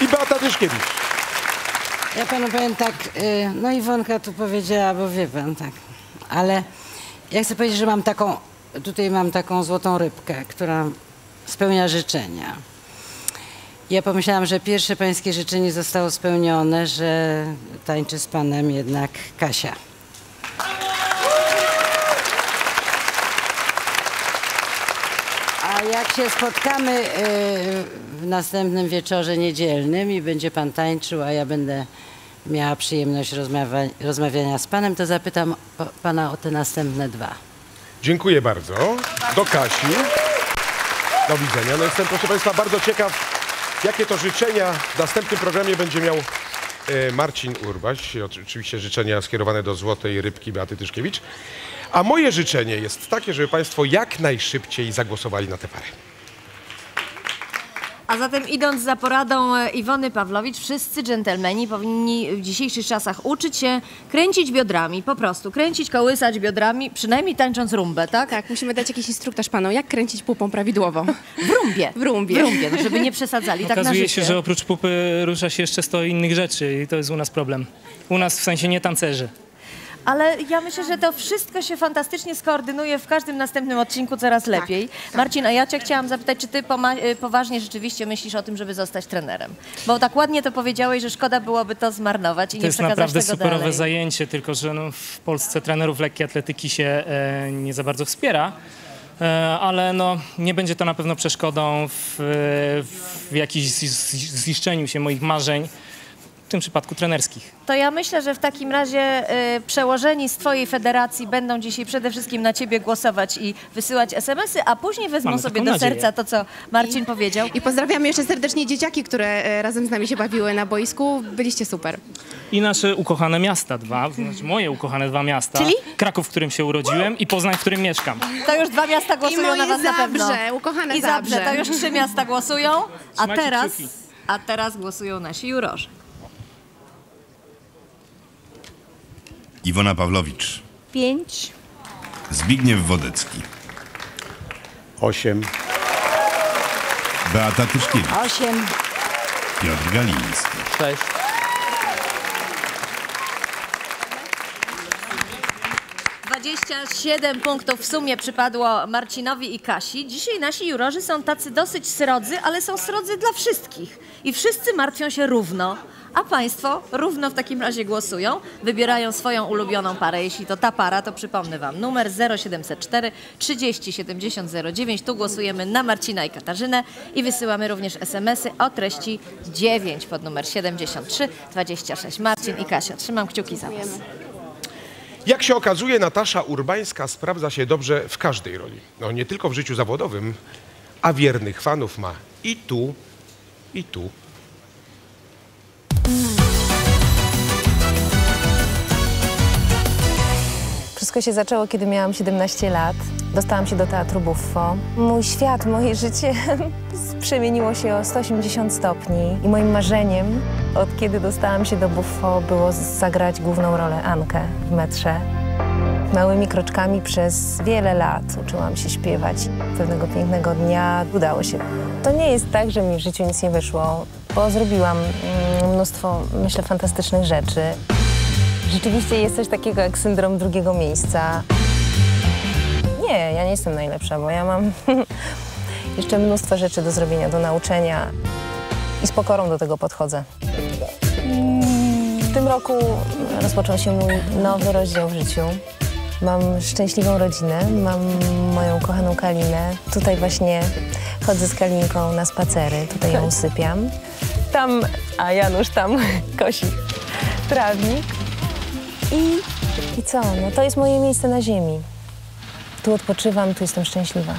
I Beata Dyszkiewicz. Ja panu powiem tak, y, no Iwonka tu powiedziała, bo wie pan tak, ale ja chcę powiedzieć, że mam taką, tutaj mam taką złotą rybkę, która spełnia życzenia. Ja pomyślałam, że pierwsze pańskie życzenie zostało spełnione, że tańczy z panem jednak Kasia. A jak się spotkamy y, w następnym wieczorze niedzielnym i będzie pan tańczył, a ja będę miała przyjemność rozmawia- rozmawiania z panem, to zapytam pana o te następne dwa. Dziękuję bardzo. Do Kasi. Do widzenia. No jestem, proszę Państwa, bardzo ciekaw, jakie to życzenia w następnym programie będzie miał e, Marcin Urbaś. Oczywiście życzenia skierowane do Złotej Rybki Beaty Tyszkiewicz. A moje życzenie jest takie, żeby Państwo jak najszybciej zagłosowali na tę parę. A zatem idąc za poradą e, Iwony Pawlowicz, wszyscy dżentelmeni powinni w dzisiejszych czasach uczyć się kręcić biodrami, po prostu kręcić, kołysać biodrami, przynajmniej tańcząc rumbę, tak? Tak, musimy dać jakiś instruktaż panom, jak kręcić pupą prawidłowo. W rumbie. W rumbie. W rumbie, no, żeby nie przesadzali, tak na Okazuje życie. się, że oprócz pupy rusza się jeszcze 100 innych rzeczy i to jest u nas problem. U nas w sensie nie tancerzy. Ale ja myślę, że to wszystko się fantastycznie skoordynuje w każdym następnym odcinku coraz lepiej. Marcin, a ja cię chciałam zapytać, czy ty y, poważnie rzeczywiście myślisz o tym, żeby zostać trenerem? Bo tak ładnie to powiedziałeś, że szkoda byłoby to zmarnować i To nie jest przekazać naprawdę tego superowe dalej. zajęcie, tylko że no, w Polsce trenerów lekkiej atletyki się e, nie za bardzo wspiera. E, ale no, nie będzie to na pewno przeszkodą w, w jakimś z- z- ziszczeniu się moich marzeń, tym przypadku trenerskich. To ja myślę, że w takim razie y, przełożeni z twojej federacji będą dzisiaj przede wszystkim na ciebie głosować i wysyłać SMS-y, a później wezmą Mamy sobie do nadzieję. serca to, co Marcin powiedział. I pozdrawiamy jeszcze serdecznie dzieciaki, które e, razem z nami się bawiły na boisku. Byliście super. I nasze ukochane miasta dwa, znaczy moje ukochane dwa miasta. Czyli? Kraków, w którym się urodziłem i Poznań, w którym mieszkam. To już dwa miasta głosują na was na pewno. Zabrze, ukochane I Zabrze, Zabrze. to już trzy miasta głosują, a Trzymajcie teraz, kciuki. a teraz głosują nasi jurorzy. Iwona Pawlowicz, Pięć. Zbigniew Wodecki, Osiem. Beata Tyszkiewicz, Osiem. Piotr Galiński. Cześć. Dwadzieścia siedem punktów w sumie przypadło Marcinowi i Kasi. Dzisiaj nasi jurorzy są tacy dosyć srodzy, ale są srodzy dla wszystkich. I wszyscy martwią się równo. A Państwo równo w takim razie głosują, wybierają swoją ulubioną parę. Jeśli to ta para, to przypomnę Wam numer 0704 30 70 09. Tu głosujemy na Marcina i Katarzynę i wysyłamy również SMS-y o treści 9 pod numer 73 26. Marcin i Kasia, trzymam kciuki za Was. Jak się okazuje, Natasza Urbańska sprawdza się dobrze w każdej roli. No nie tylko w życiu zawodowym, a wiernych fanów ma i tu, i tu. Wszystko się zaczęło, kiedy miałam 17 lat. Dostałam się do teatru Buffo. Mój świat, moje życie przemieniło się o 180 stopni i moim marzeniem, od kiedy dostałam się do Buffo, było zagrać główną rolę Ankę w metrze. Małymi kroczkami przez wiele lat uczyłam się śpiewać. Pewnego pięknego dnia udało się. To nie jest tak, że mi w życiu nic nie wyszło, bo zrobiłam mm, mnóstwo, myślę, fantastycznych rzeczy. Rzeczywiście jest coś takiego jak syndrom drugiego miejsca. Nie, ja nie jestem najlepsza, bo ja mam jeszcze mnóstwo rzeczy do zrobienia, do nauczenia i z pokorą do tego podchodzę. W tym roku rozpoczął się mój nowy rozdział w życiu. Mam szczęśliwą rodzinę, mam moją kochaną Kalinę. Tutaj właśnie chodzę z Kalinką na spacery, tutaj ją usypiam. Tam, a Janusz tam kosi trawnik. I, I co? No to jest moje miejsce na ziemi. Tu odpoczywam, tu jestem szczęśliwa.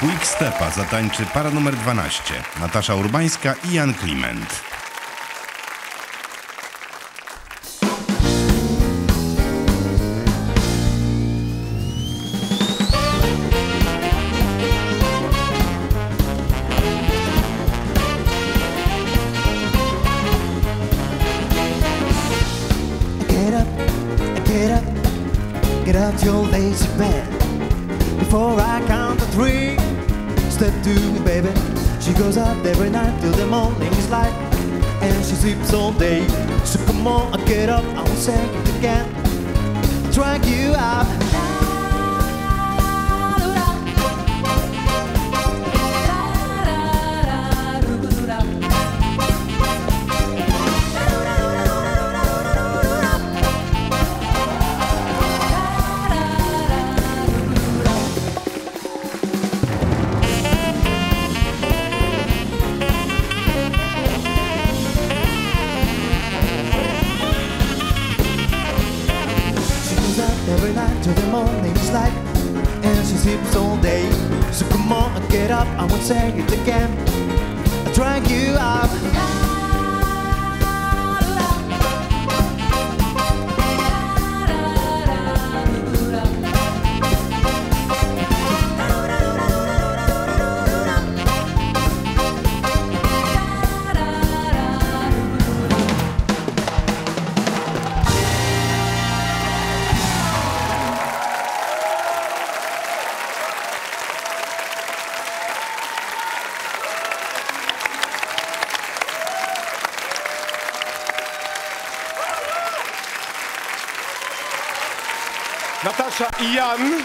Quick Stepa zatańczy para numer 12. Natasza Urbańska i Jan Kliment. Jan.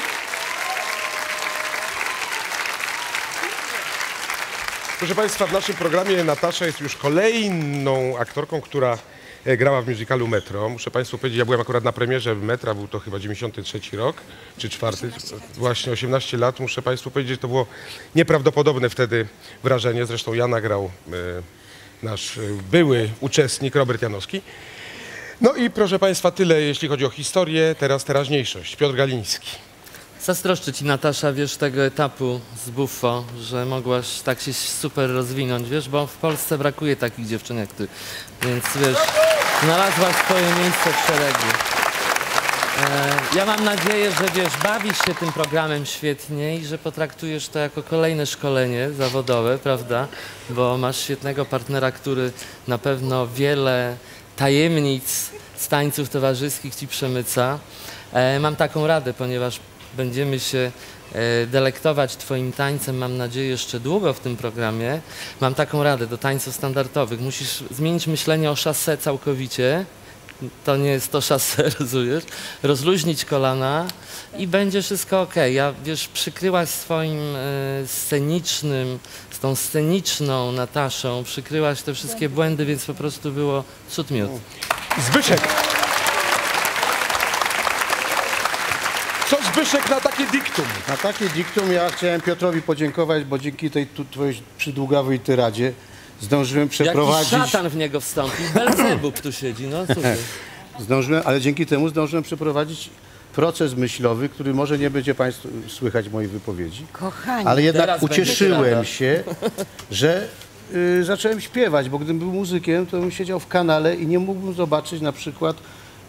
Proszę Państwa, w naszym programie Natasza jest już kolejną aktorką, która e, grała w musicalu Metro. Muszę Państwu powiedzieć, ja byłem akurat na premierze Metra, był to chyba 93 rok, czy czwarty, właśnie 18 lat. Muszę Państwu powiedzieć, że to było nieprawdopodobne wtedy wrażenie. Zresztą ja nagrał e, nasz e, były uczestnik Robert Janowski. No i proszę Państwa, tyle jeśli chodzi o historię, teraz teraźniejszość. Piotr Galiński. Zazdroszczę ci Natasza, wiesz, tego etapu z Buffo, że mogłaś tak się super rozwinąć, wiesz, bo w Polsce brakuje takich dziewczyn jak ty. Więc wiesz, znalazłaś swoje miejsce w szeregu. E, ja mam nadzieję, że wiesz, bawisz się tym programem świetnie i że potraktujesz to jako kolejne szkolenie zawodowe, prawda? Bo masz świetnego partnera, który na pewno wiele tajemnic z tańców towarzyskich ci przemyca. E, mam taką radę, ponieważ będziemy się e, delektować Twoim tańcem, mam nadzieję, jeszcze długo w tym programie. Mam taką radę do tańców standardowych. Musisz zmienić myślenie o szasę całkowicie. To nie jest to szasę, rozumiesz? Rozluźnić kolana i będzie wszystko ok. Ja, wiesz, przykryłaś swoim e, scenicznym, z tą sceniczną Nataszą, przykryłaś te wszystkie błędy, więc po prostu było cud miód. Zbyszek. Co Zbyszek na takie diktum? Na takie diktum ja chciałem Piotrowi podziękować, bo dzięki tej tu, twojej przydługawej tyradzie zdążyłem przeprowadzić... Jakiś szatan w niego wstąpił, Belzebub tu siedzi, no słuchaj. Zdążyłem, ale dzięki temu zdążyłem przeprowadzić proces myślowy, który może nie będzie Państwu słychać w mojej wypowiedzi. Kochani. Ale jednak ucieszyłem się, że y, zacząłem śpiewać, bo gdybym był muzykiem, to bym siedział w kanale i nie mógłbym zobaczyć na przykład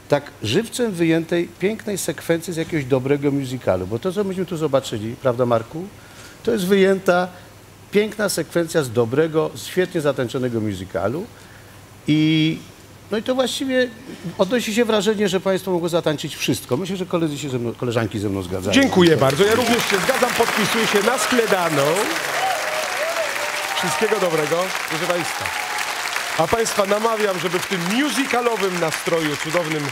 tak żywcem wyjętej pięknej sekwencji z jakiegoś dobrego musicalu. Bo to, co myśmy tu zobaczyli, prawda Marku, to jest wyjęta piękna sekwencja z dobrego, świetnie zatańczonego musicalu i No i to właściwie odnosi się wrażenie, że Państwo mogą zatańczyć wszystko. Myślę, że koledzy się ze mną, koleżanki ze mną zgadzają. Dziękuję bardzo. Ja również się zgadzam, podpisuję się na skledaną. Wszystkiego dobrego, proszę Państwa. A Państwa namawiam, żeby w tym musicalowym nastroju, cudownym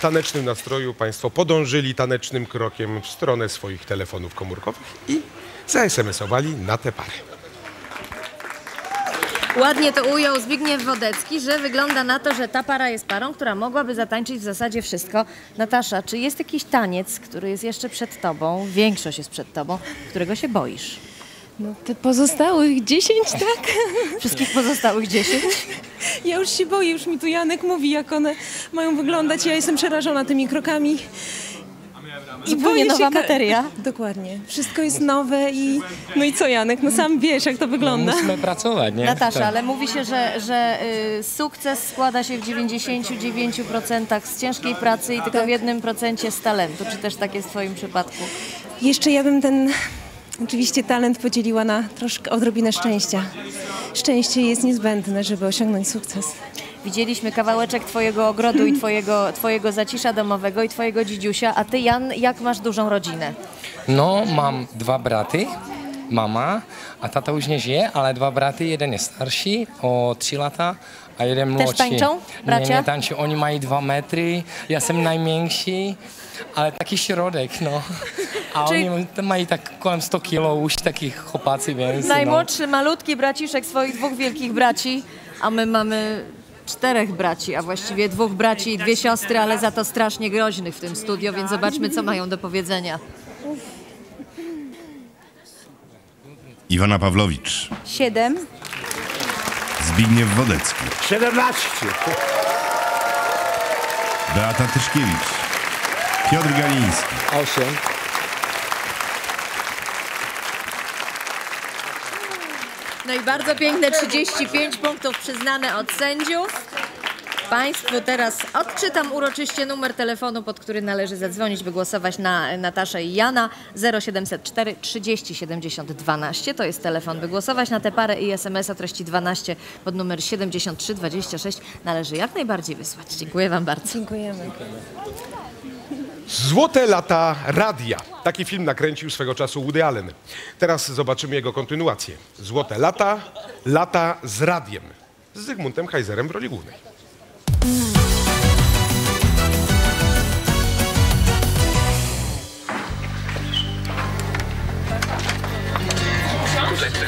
tanecznym nastroju Państwo podążyli tanecznym krokiem w stronę swoich telefonów komórkowych i za-SMS-owali na tę parę. Ładnie to ujął Zbigniew Wodecki, że wygląda na to, że ta para jest parą, która mogłaby zatańczyć w zasadzie wszystko. Natasza, czy jest jakiś taniec, który jest jeszcze przed tobą, większość jest przed tobą, którego się boisz? No te pozostałych 10, tak? Wszystkich pozostałych 10? Ja już się boję, już mi tu Janek mówi, jak one mają wyglądać. Ja jestem przerażona tymi krokami. Zupełnie nowa ka- materia. Dokładnie. Wszystko jest nowe i... No i co Janek? No sam wiesz, jak to wygląda. Musimy pracować, nie? Natasza, Tak. ale mówi się, że, że y, sukces składa się w 99% z ciężkiej pracy i tylko w jednym procencie z talentu. Czy też tak jest w twoim przypadku? Jeszcze ja bym ten oczywiście talent podzieliła na troszkę odrobinę szczęścia. Szczęście jest niezbędne, żeby osiągnąć sukces. Widzieliśmy kawałeczek twojego ogrodu i twojego, twojego zacisza domowego i twojego dzidziusia, a ty Jan, jak masz dużą rodzinę? No, mam dwa braty, mama, a tata już nie żyje, ale dwa braty, jeden jest starszy o 3 lata, a jeden Też młodszy. tańczą, bracia? Nie, nie tańczą, oni mają dwa metry, ja jestem najmniejszy, ale taki środek, no. A Czyli- oni mają tak kołem 100 kilo, już takich chłopacy, więc no. Najmłodszy, malutki braciszek swoich dwóch wielkich braci, a my mamy czterech braci, a właściwie dwóch braci i dwie siostry, ale za to strasznie groźnych w tym studio, więc zobaczmy, co mają do powiedzenia. Iwona Pawlowicz, Siedem. Zbigniew Wodecki, 17. Beata Tyszkiewicz, Piotr Galiński, 8. No i bardzo piękne 35 punktów przyznane od sędziów. Państwu teraz odczytam uroczyście numer telefonu, pod który należy zadzwonić, by głosować na Nataszę i Jana. 0704 30 70 12. To jest telefon, by głosować na tę parę i SMS o treści 12 pod numer 73 26 należy jak najbardziej wysłać. Dziękuję Wam bardzo. Dziękujemy. Złote lata radia. Taki film nakręcił swego czasu Woody Allen. Teraz zobaczymy jego kontynuację. Złote lata, lata z radiem. Z Zygmuntem Heiserem w roli głównej.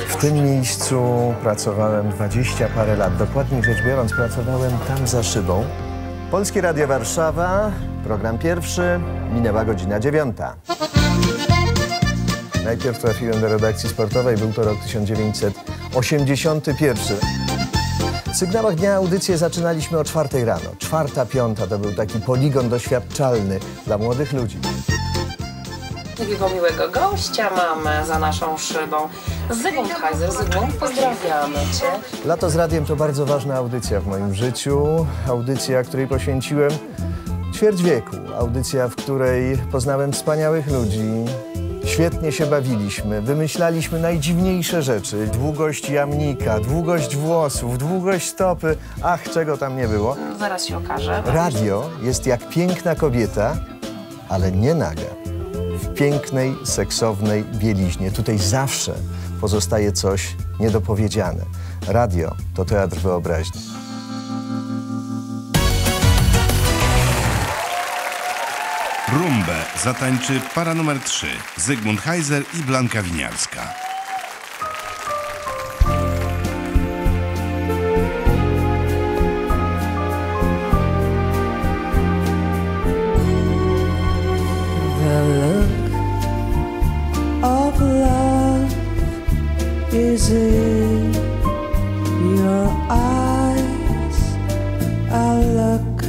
W tym miejscu pracowałem 20 parę lat. Dokładniej rzecz biorąc, pracowałem tam za szybą. Polskie Radio Warszawa, program pierwszy, minęła godzina dziewiąta. Najpierw trafiłem do redakcji sportowej, był to rok 1981. W sygnałach dnia audycję zaczynaliśmy o czwartej rano. Czwarta, piąta to był taki poligon doświadczalny dla młodych ludzi. Takiego miłego gościa mamy za naszą szybą. Zygmunt Heiser. Zygmunt, pozdrawiamy Cię. Lato z radiem to bardzo ważna audycja w moim życiu. Audycja, której poświęciłem ćwierć wieku. Audycja, w której poznałem wspaniałych ludzi. Świetnie się bawiliśmy, wymyślaliśmy najdziwniejsze rzeczy. Długość jamnika, długość włosów, długość stopy. Ach, czego tam nie było. Zaraz się okaże. Radio jest jak piękna kobieta, ale nie naga. W pięknej, seksownej bieliźnie. Tutaj zawsze pozostaje coś niedopowiedziane. Radio to teatr wyobraźni. Rumbę zatańczy para numer 3 Zygmunt Heiser i Blanka Winiarska. The look of love is in your eyes. A look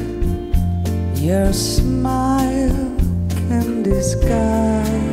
your smile can disguise.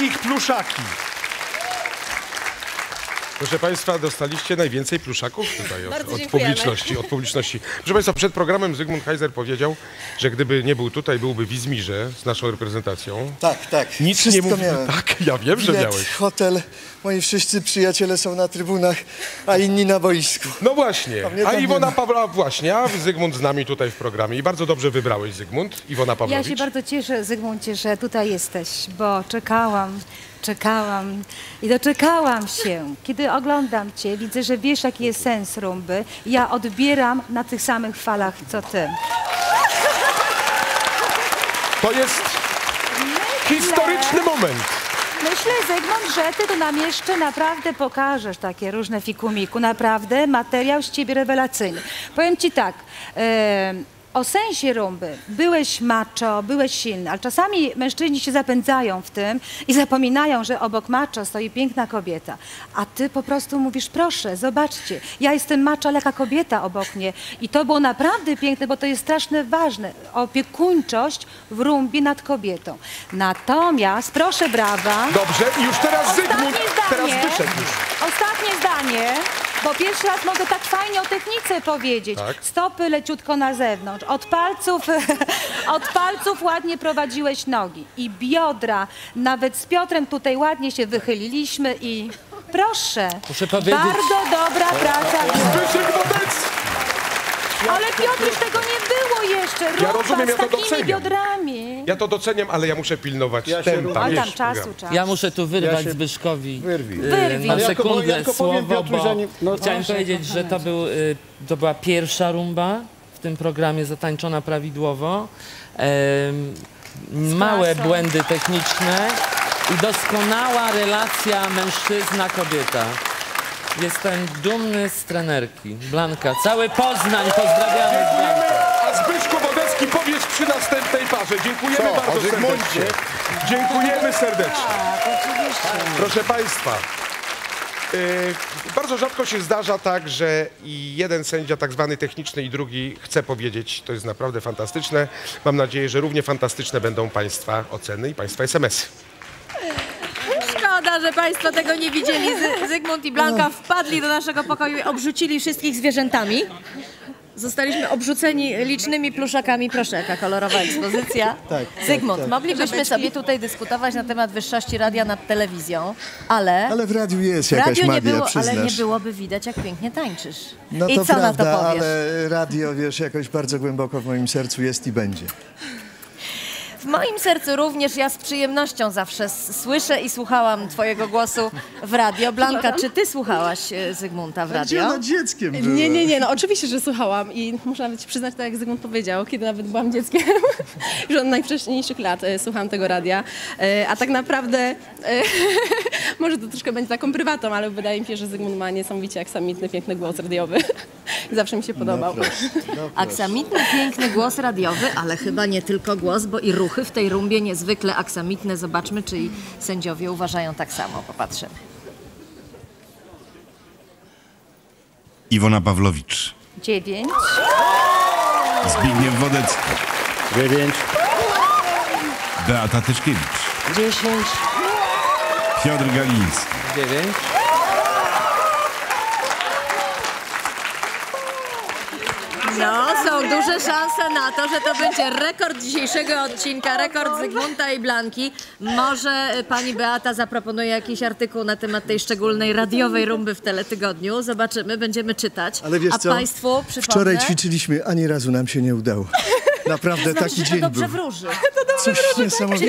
i ich pluszaki. Proszę Państwa, dostaliście najwięcej pluszaków tutaj od, od publiczności, od publiczności. Proszę Państwa, przed programem Zygmunt Heiser powiedział, że gdyby nie był tutaj, byłby w Izmirze z naszą reprezentacją. Tak, tak. Nic nie Wszystko mówi. miałem. Tak, ja wiem, że Bilet, miałeś. hotel, moi wszyscy przyjaciele są na trybunach, a inni na boisku. No właśnie. A A Iwona. Pawła właśnie, a Zygmunt z nami tutaj w programie. I bardzo dobrze wybrałeś, Zygmunt. Iwona Ja Pawłowicz. się bardzo cieszę, Zygmuncie, że tutaj jesteś, bo czekałam, czekałam i doczekałam się. Kiedy oglądam cię, widzę, że wiesz, jaki jest sens rumby. Ja odbieram na tych samych falach, co ty. To jest historyczny moment. Myślę, Zygmunt, że ty to nam jeszcze naprawdę pokażesz takie różne fikumiku. Naprawdę materiał z ciebie rewelacyjny. Powiem ci tak, e, o sensie rumby. Byłeś macho, byłeś silny, ale czasami mężczyźni się zapędzają w tym i zapominają, że obok macho stoi piękna kobieta. A ty po prostu mówisz, proszę, zobaczcie, ja jestem macho, ale jaka kobieta obok mnie. I to było naprawdę piękne, bo to jest strasznie ważne. Opiekuńczość w rumbie nad kobietą. Natomiast, proszę brawa. Dobrze, i już teraz Zygmunt, Ostatnie teraz zdanie. wyszedł już. Ostatnie zdanie, bo pierwszy raz mogę tak fajnie o technice powiedzieć. Tak. Stopy leciutko na zewnątrz. Od palców, od palców ładnie prowadziłeś nogi. I biodra. Nawet z Piotrem tutaj ładnie się wychyliliśmy i proszę. Muszę powiedzieć- Bardzo dobra praca. Zbyszek Wodecki! Ale Piotruś, tego nie było jeszcze. Rumba rozumiem, ja z to takimi doceniam. biodrami. Ja to doceniam, ale ja muszę pilnować Ja się tempa. tam wiesz, czasu, czas. Ja muszę tu wyrwać Ja się- Zbyszkowi Wyrwij. y, Wyrwij. na Ale ja sekundę ja powiem słowo, Piotruś, bo zanim- no, chciałem proszę, powiedzieć, że to, był, y, to była pierwsza rumba w tym programie zatańczona prawidłowo. Em, małe klasą. błędy techniczne i doskonała relacja mężczyzna-kobieta. Jestem dumny z trenerki. Blanka, cały Poznań pozdrawiamy Blankę. Wodecki powiesz przy następnej parze. Dziękujemy Co, bardzo Zygmuncie? serdecznie. Dziękujemy serdecznie. Tak. Proszę Państwa, yy, bardzo rzadko się zdarza tak, że i jeden sędzia, tak zwany techniczny, i drugi chce powiedzieć, to jest naprawdę fantastyczne. Mam nadzieję, że równie fantastyczne będą Państwa oceny i Państwa SMS-y. Szkoda, że Państwo tego nie widzieli. Zy- Zygmunt i Blanka wpadli do naszego pokoju i obrzucili wszystkich zwierzętami. Zostaliśmy obrzuceni licznymi pluszakami. Proszę, jaka kolorowa ekspozycja. Tak, Zygmunt, tak. moglibyśmy sobie tutaj dyskutować na temat wyższości radia nad telewizją, ale, Ale w radiu jest jakaś radiu nie magia, było, przyznasz. ale nie byłoby widać, jak pięknie tańczysz. No I to co prawda, na to powiesz? ale radio, wiesz, jakoś bardzo głęboko w moim sercu jest i będzie. W moim sercu również ja z przyjemnością zawsze słyszę i słuchałam Twojego głosu w radio. Blanka, czy Ty słuchałaś e, Zygmunta w radio? ona dzieckiem była? Nie, nie, nie, no oczywiście, że słuchałam i muszę nawet przyznać, tak jak Zygmunt powiedział, kiedy nawet byłam dzieckiem, że od najwcześniejszych lat e, słuchałam tego radia, E, a tak naprawdę, może to troszkę będzie taką prywatą, ale wydaje mi się, że Zygmunt ma niesamowicie aksamitny, piękny głos radiowy. Zawsze mi się podobał. Aksamitny, piękny głos radiowy, ale chyba nie tylko głos, bo i ruchy w tej rumbie niezwykle aksamitne. Zobaczmy, czy i sędziowie uważają tak samo. Popatrzymy. Iwona Pawlowicz, Dziewięć. Zbigniew Wodecki, Dziewięć. Beata Tyszkiewicz, Dziesięć. Piotr Galiński, Dziewięć. No, są duże szanse na to, że to będzie rekord dzisiejszego odcinka, rekord Zygmunta i Blanki. Może pani Beata zaproponuje jakiś artykuł na temat tej szczególnej radiowej rumby w teletygodniu. Zobaczymy, będziemy czytać. Ale wiesz A co? państwu przypomnę... Wczoraj ćwiczyliśmy, ani razu nam się nie udało. Naprawdę Znaczy, taki że dzień to był. dobrze wróży. Coś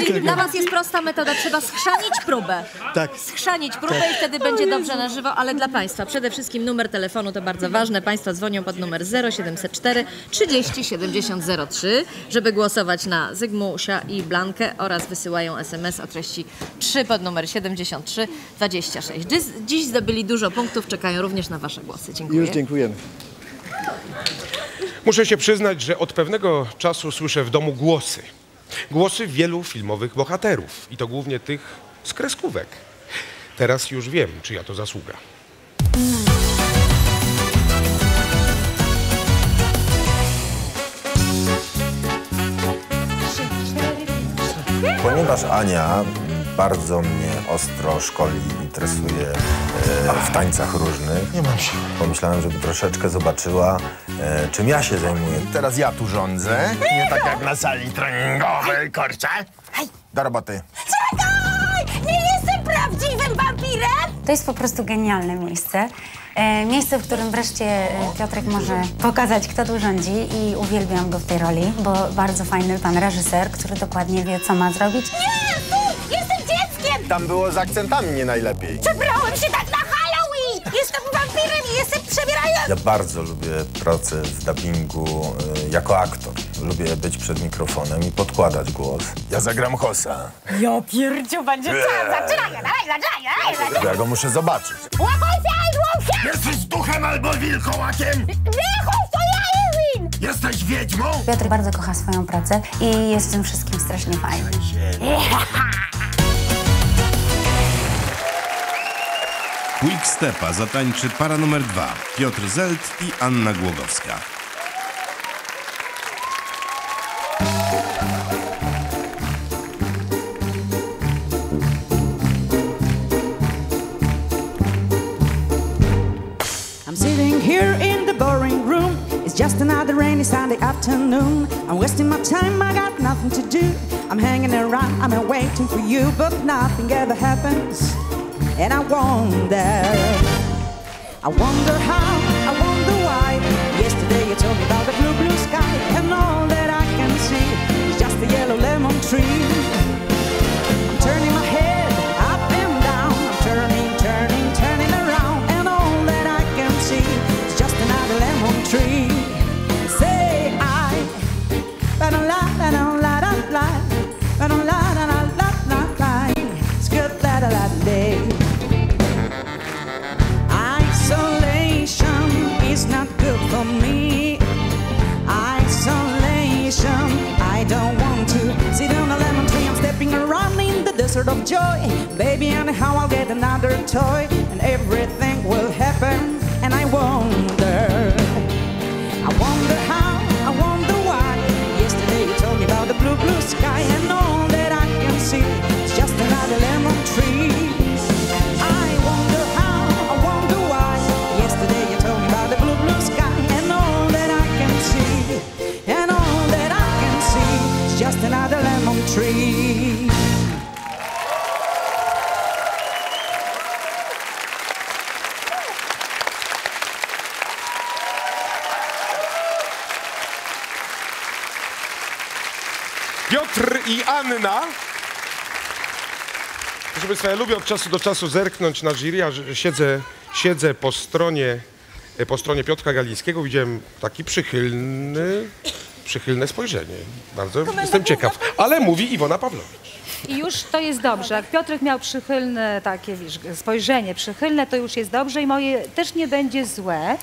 Czyli dla was jest prosta metoda, trzeba schrzanić próbę. Tak. Schrzanić próbę Tak. i wtedy będzie dobrze na żywo, ale dla państwa przede wszystkim numer telefonu to bardzo ważne. Państwo dzwonią pod numer 0704 30 70 03, żeby głosować na Zygmusia i Blankę oraz wysyłają SMS o treści 3 pod numer 73 26. Dziś, dziś zdobyli dużo punktów, czekają również na wasze głosy. Dziękuję. Już dziękujemy. Muszę się przyznać, że od pewnego czasu słyszę w domu głosy. Głosy wielu filmowych bohaterów i to głównie tych z kreskówek. Teraz już wiem, czyja to zasługa. Ponieważ Ania bardzo mnie ostro szkoli i interesuje e, w tańcach różnych, nie mam się. pomyślałem, żeby troszeczkę zobaczyła, e, czym ja się zajmuję. Teraz ja tu rządzę, nie tak jak na sali treningowej, kurczę. Do roboty. Czekaj! Nie jestem prawdziwym wampirem! To jest po prostu genialne miejsce. E, miejsce, w którym wreszcie e, Piotrek może pokazać, kto tu rządzi i uwielbiam go w tej roli, bo bardzo fajny pan reżyser, który dokładnie wie, co ma zrobić. Nie, tu! Tam było z akcentami nie najlepiej. Przebrałem się tak na Halloween! Jestem wampirem i jestem przebierający! Ja bardzo lubię pracę w dubbingu e, jako aktor. Lubię być przed mikrofonem i podkładać głos. Ja zagram Hosa. Ja pierdziu, będzie czas! Zaczynaj, dawaj, zaczynaj, dawaj, zaczynaj! Ja go muszę zobaczyć. Łapaj się, złap się! Jesteś duchem albo wilkołakiem! Wiechów, to ja, Irwin! Jesteś wiedźmą? Piotr bardzo kocha swoją pracę i jest w tym wszystkim strasznie fajny. Quick Stepa zatańczy para numer dwa Piotr Zelt i Anna Głogowska. I'm sitting here in the boring room. It's just another rainy Sunday afternoon. I'm wasting my time, I got nothing to do. I'm hanging around, I'm waiting for you, but nothing ever happens. And I wonder, I wonder how, I wonder why. Yesterday you told me about the blue, blue sky, and all that I can see is just a yellow lemon tree. Joy. Baby, anyhow, I'll get another toy, and everything Anna. Proszę Państwa, ja lubię od czasu do czasu zerknąć na jury, a siedzę, siedzę po stronie, e, po stronie Piotra Galińskiego. Widziałem taki przychylny, przychylne spojrzenie. Bardzo jestem ciekaw. Ale mówi Iwona Pawlowicz. I już to jest dobrze. Jak Piotrek miał przychylne takie wiesz, spojrzenie, przychylne, to już jest dobrze i moje też nie będzie złe.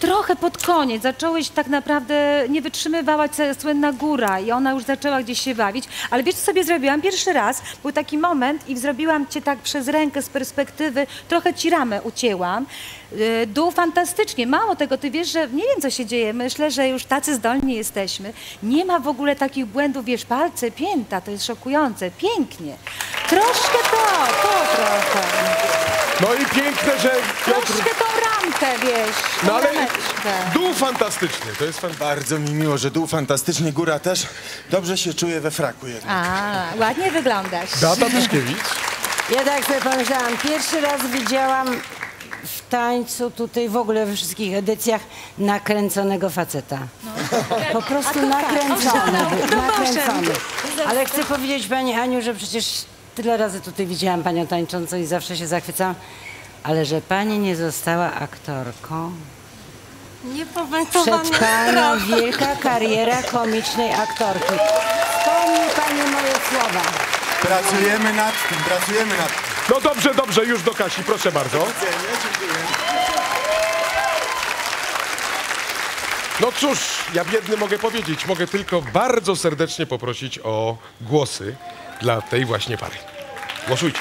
Trochę pod koniec zacząłeś tak naprawdę, nie wytrzymywałaś ca- słynna góra i ona już zaczęła gdzieś się bawić, ale wiesz co sobie zrobiłam? Pierwszy raz był taki moment i zrobiłam cię tak przez rękę z perspektywy, trochę ci ramę ucięłam. Yy, Dół fantastycznie, mało tego, ty wiesz, że nie wiem co się dzieje, myślę, że już tacy zdolni jesteśmy. Nie ma w ogóle takich błędów, wiesz, palce, pięta, to jest szokujące, pięknie. Troszkę to, to trochę. No i piękne, że Piotr Troszkę tą ramę piątkę, wiesz. No ale dół fantastyczny, to jest fan... Bardzo mi miło, że dół fantastycznie, góra też. Dobrze się czuję we fraku jednak. A, ładnie wyglądasz. Beata Tyszkiewicz. Ja tak sobie pomyślałam, pierwszy raz widziałam w tańcu tutaj w ogóle we wszystkich edycjach nakręconego faceta. Po prostu tak, nakręcony, No nakręcony. Ale chcę powiedzieć pani Aniu, że przecież tyle razy tutaj widziałam panią tańczącą i zawsze się zachwycałam, ale że pani nie została aktorką. Przed panią wielka kariera komicznej aktorki. Wspomni pani moje słowa. Pracujemy nad tym, pracujemy nad tym. No dobrze, dobrze, już do Kasi, proszę bardzo. No cóż, ja biedny mogę powiedzieć, mogę tylko bardzo serdecznie poprosić o głosy dla tej właśnie pary. Głosujcie.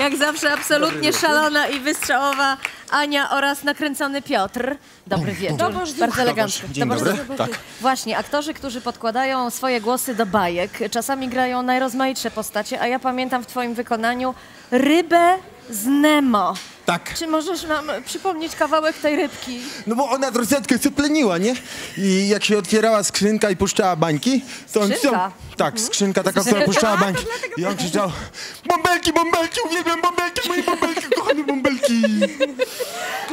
Jak zawsze absolutnie szalona i wystrzałowa Ania oraz nakręcony Piotr. Dobry wieczór. Dobroż, Bardzo elegancko. Dzień dobry. Tak. Właśnie, aktorzy, którzy podkładają swoje głosy do bajek, czasami grają najrozmaitsze postacie, a ja pamiętam w twoim wykonaniu rybę z Nemo. Tak. Czy możesz nam przypomnieć kawałek tej rybki? No bo ona troszeczkę sypleniła, nie? I jak się otwierała skrzynka i puszczała bańki, to on chciał... Tak, skrzynka taka, która puszczała bańki. I on krzyczał, bąbelki, bąbelki, uwielbiam bąbelki, moje bąbelki, kochane bąbelki.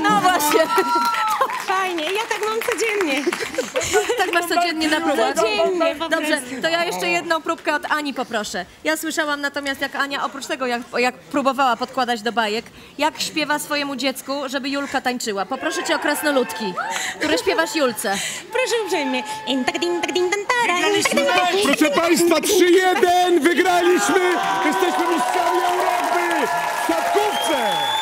No właśnie. Fajnie, ja tak mam codziennie. Tak masz codziennie na próbę. Codziennie Dobrze, to ja jeszcze jedną próbkę od Ani poproszę. Ja słyszałam natomiast, jak Ania, oprócz tego, jak, jak próbowała podkładać do bajek, jak śpiewa swojemu dziecku, żeby Julka tańczyła. Poproszę cię o krasnoludki, które śpiewasz Julce. Proszę uprzejmie. Proszę Państwa, 3-1, wygraliśmy! Jesteśmy mistrzami Europy w siatkówce!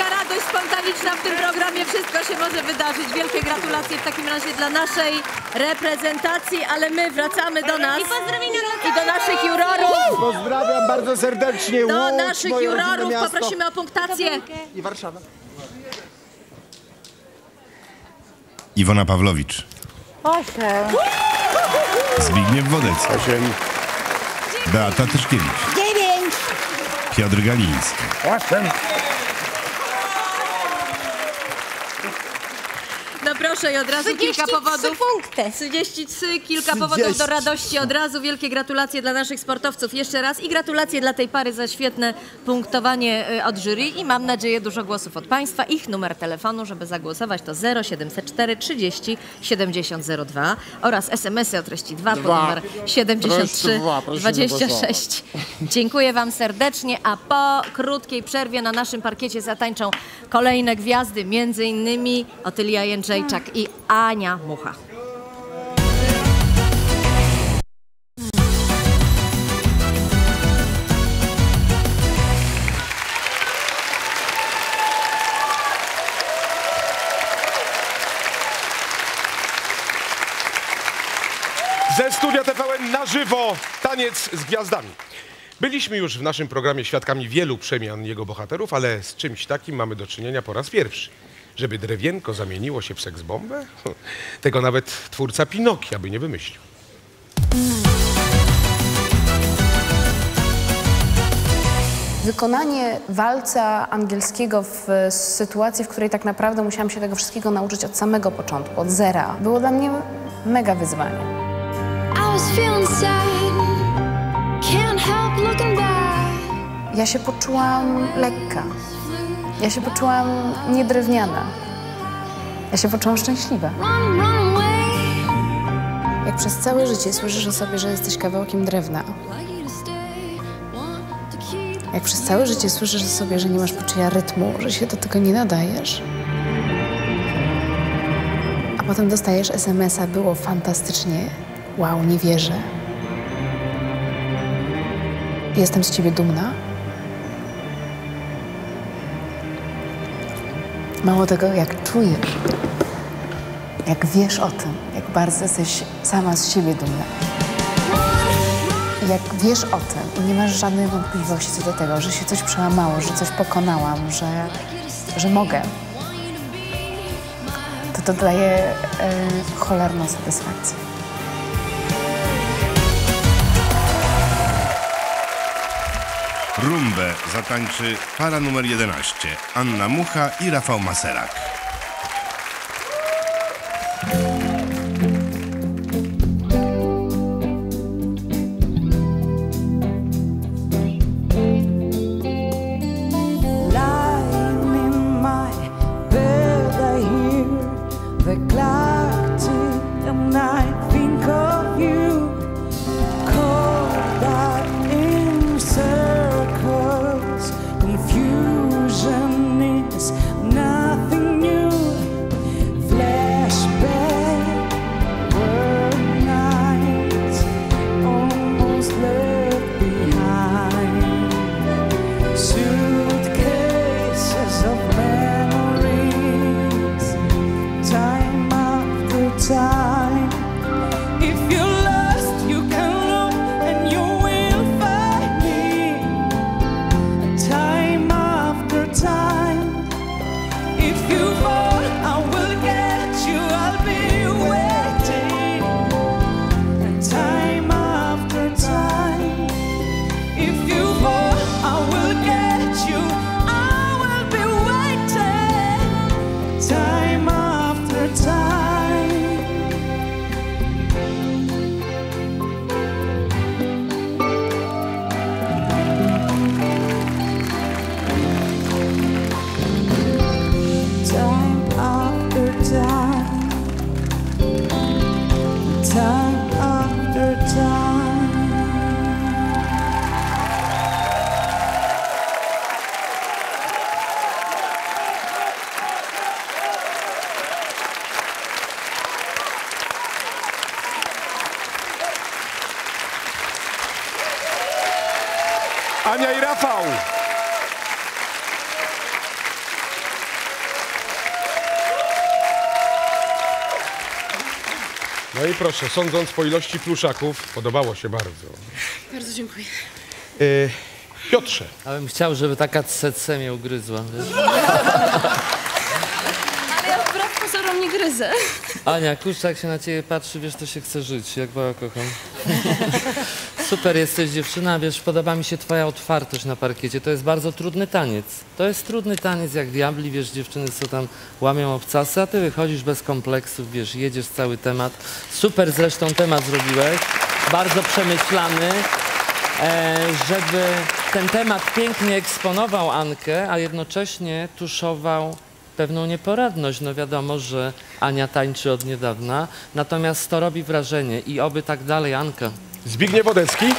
Wielka radość spontaniczna w tym programie, wszystko się może wydarzyć. Wielkie gratulacje w takim razie dla naszej reprezentacji, ale my wracamy do nas i do naszych jurorów. Pozdrawiam bardzo serdecznie Do Łódź, naszych moje rodzinne jurorów miasto. poprosimy o punktację. I Warszawa. Iwona Pawlowicz, Osiem. Zbigniew Wodecki, Beata Tyszkiewicz, Dziewięć. Piotr Galiński, No proszę i od razu kilka 33 powodów. punkty. 33, kilka powodów do radości od razu. Wielkie gratulacje dla naszych sportowców jeszcze raz i gratulacje dla tej pary za świetne punktowanie y, od jury i mam nadzieję dużo głosów od Państwa. Ich numer telefonu, żeby zagłosować to 0704 30 70 02 oraz SMS-y o treści 2 pod numer 73 Treść dwa, prosimy 26. Dziękuję Wam serdecznie, a po krótkiej przerwie na naszym parkiecie zatańczą kolejne gwiazdy, między innymi Otylia Jędrzejczak i Ania Mucha. Ze studia TVN na żywo taniec z gwiazdami. Byliśmy już w naszym programie świadkami wielu przemian jego bohaterów, ale z czymś takim mamy do czynienia po raz pierwszy. Żeby drewienko zamieniło się w seksbombę? Tego nawet twórca Pinokia by nie wymyślił. Wykonanie walca angielskiego w sytuacji, w której tak naprawdę musiałam się tego wszystkiego nauczyć od samego początku, od zera, było dla mnie mega wyzwanie. Ja się poczułam lekka. Ja się poczułam niedrewniana. Ja się poczułam szczęśliwa. Jak przez całe życie słyszysz o sobie, że jesteś kawałkiem drewna, jak przez całe życie słyszysz o sobie, że nie masz poczucia rytmu, że się do tego nie nadajesz, a potem dostajesz SMS-a, było fantastycznie, wow, nie wierzę. Jestem z ciebie dumna. Mało tego, jak czujesz, jak wiesz o tym, jak bardzo jesteś sama z siebie dumna. Jak wiesz o tym i nie masz żadnej wątpliwości co do tego, że się coś przełamało, że coś pokonałam, że, że mogę, to to daje e, cholerną satysfakcję. Rumbę zatańczy para numer 11 Anna Mucha i Rafał Maserak. Proszę, sądząc po ilości pluszaków, podobało się bardzo. Bardzo dziękuję. Yy, Piotrze. A bym chciał, żeby taka CC mnie ugryzła. Wiesz? Ale ja wbrew pozorom nie gryzę. Ania, kurczę, jak się na ciebie patrzy, wiesz, to się chce żyć, jak bała kocham. Super jesteś dziewczyna, wiesz, podoba mi się twoja otwartość na parkiecie. To jest bardzo trudny taniec. To jest trudny taniec jak diabli, wiesz, dziewczyny co tam łamią obcasy, a ty wychodzisz bez kompleksów, wiesz, jedziesz cały temat. Super zresztą temat zrobiłeś, bardzo przemyślany, e, żeby ten temat pięknie eksponował Ankę, a jednocześnie tuszował pewną nieporadność. No wiadomo, że Ania tańczy od niedawna, natomiast to robi wrażenie i oby tak dalej, Anka. Zbigniew Wodecki.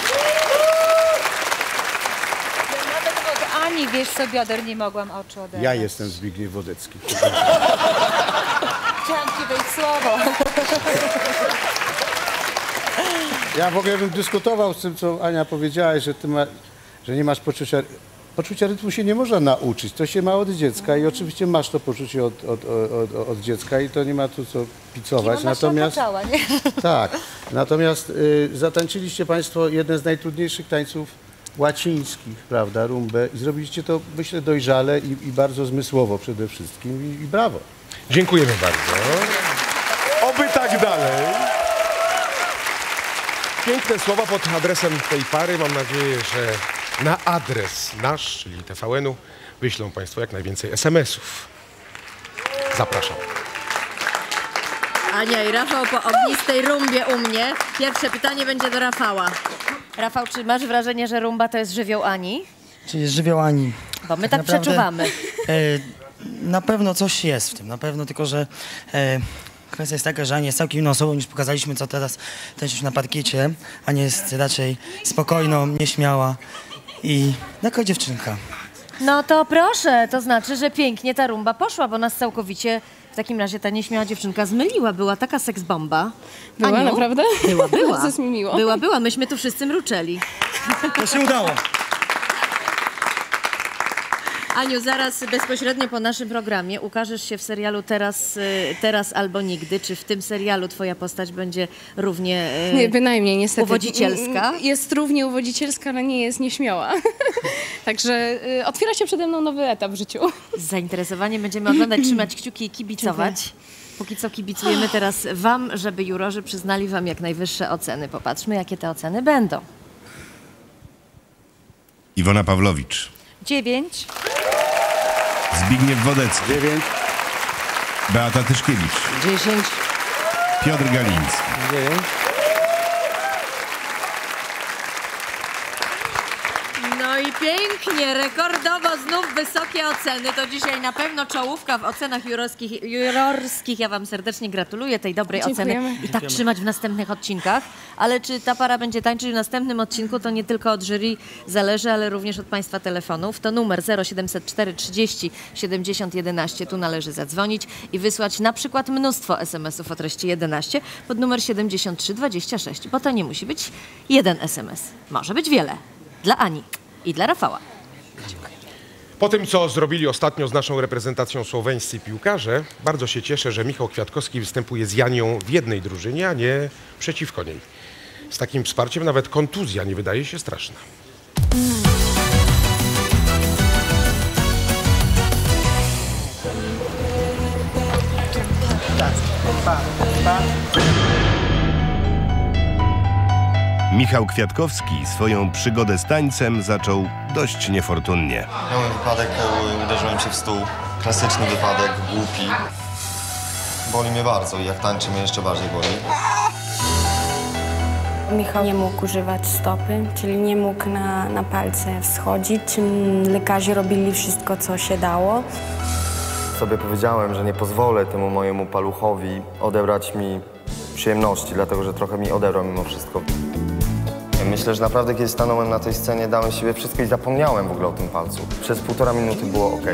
Ani, wiesz co, bioder nie mogłam oczu oderwać. Ja jestem Zbigniew Wodecki. Chciałam ci wejść słowo. Ja w ogóle bym dyskutował z tym, co Ania powiedziałaś, że, ty ma, że nie masz poczucia... Poczucia rytmu się nie można nauczyć, to się ma od dziecka i oczywiście masz to poczucie od, od, od, od dziecka i to nie ma tu co picować. Natomiast, poczęła, nie? tak, natomiast y, zatańczyliście Państwo jeden z najtrudniejszych tańców łacińskich, prawda, rumbę i zrobiliście to, myślę, dojrzale i, i bardzo zmysłowo przede wszystkim i, i brawo. Dziękujemy bardzo. Oby tak dalej. Piękne słowa pod adresem tej pary. Mam nadzieję, że na adres nasz, czyli TVN-u, wyślą Państwo jak najwięcej SMS-ów. Zapraszam. Ania i Rafał po ognistej rumbie u mnie. Pierwsze pytanie będzie do Rafała. Rafał, czy masz wrażenie, że rumba to jest żywioł Ani? Czyli żywioł Ani. Bo my tak naprawdę, przeczuwamy. E, na pewno coś jest w tym, na pewno, tylko że e, kwestia jest taka, że Ania jest całkiem inną osobą niż pokazaliśmy co teraz też na parkiecie. Ania jest raczej spokojną, nieśmiała i taka dziewczynka. No to proszę, to znaczy, że pięknie ta rumba poszła, bo nas całkowicie w takim razie ta nieśmiała dziewczynka zmyliła. Była taka seksbomba. Była, Aniu? naprawdę? Była, była. Bardzo jest mi miło. Była, była. Myśmy tu wszyscy mruczeli. To się udało. Aniu, zaraz bezpośrednio po naszym programie ukażesz się w serialu Teraz, y, teraz albo Nigdy. Czy w tym serialu twoja postać będzie równie y, Nie, bynajmniej niestety. uwodzicielska? Mm, Jest równie uwodzicielska, ale nie jest nieśmiała. Także y, otwiera się przede mną nowy etap w życiu. Z zainteresowaniem będziemy oglądać, trzymać kciuki i kibicować. Póki co kibicujemy teraz Wam, żeby jurorzy przyznali Wam jak najwyższe oceny. Popatrzmy, jakie te oceny będą. Iwona Pawlowicz. Dziewięć. Zbigniew Wodecki. 9. Beata Tyszkiewicz. 10. Piotr Galiński. 9. No i pięknie, rekordowo znów wysokie oceny. To dzisiaj na pewno czołówka w ocenach jurorskich. jurorskich. Ja Wam serdecznie gratuluję tej dobrej Dziękujemy. oceny i tak Dziękujemy. trzymać w następnych odcinkach. Ale czy ta para będzie tańczyć w następnym odcinku, to nie tylko od jury zależy, ale również od Państwa telefonów. To numer 0704 30 70 11. Tu należy zadzwonić i wysłać na przykład mnóstwo SMS-ów o treści 11 pod numer 73 26, bo to nie musi być jeden SMS. Może być wiele. Dla Ani i dla Rafała. Po tym, co zrobili ostatnio z naszą reprezentacją słoweńscy piłkarze, bardzo się cieszę, że Michał Kwiatkowski występuje z Janią w jednej drużynie, a nie przeciwko niej. Z takim wsparciem nawet kontuzja nie wydaje się straszna. Michał Kwiatkowski swoją przygodę z tańcem zaczął dość niefortunnie. Miałem wypadek, e, uderzyłem się w stół. Klasyczny wypadek, głupi. Boli mnie bardzo i jak tańczy mnie jeszcze bardziej boli. Michał nie mógł używać stopy, czyli nie mógł na, na palce wschodzić. Mm, Lekarze robili wszystko, co się dało. Sobie powiedziałem, że nie pozwolę temu mojemu paluchowi odebrać mi przyjemności, dlatego że trochę mi odebrał mimo wszystko. Myślę, że naprawdę kiedy stanąłem na tej scenie, dałem siebie wszystko i zapomniałem w ogóle o tym palcu. Przez półtora minuty było ok.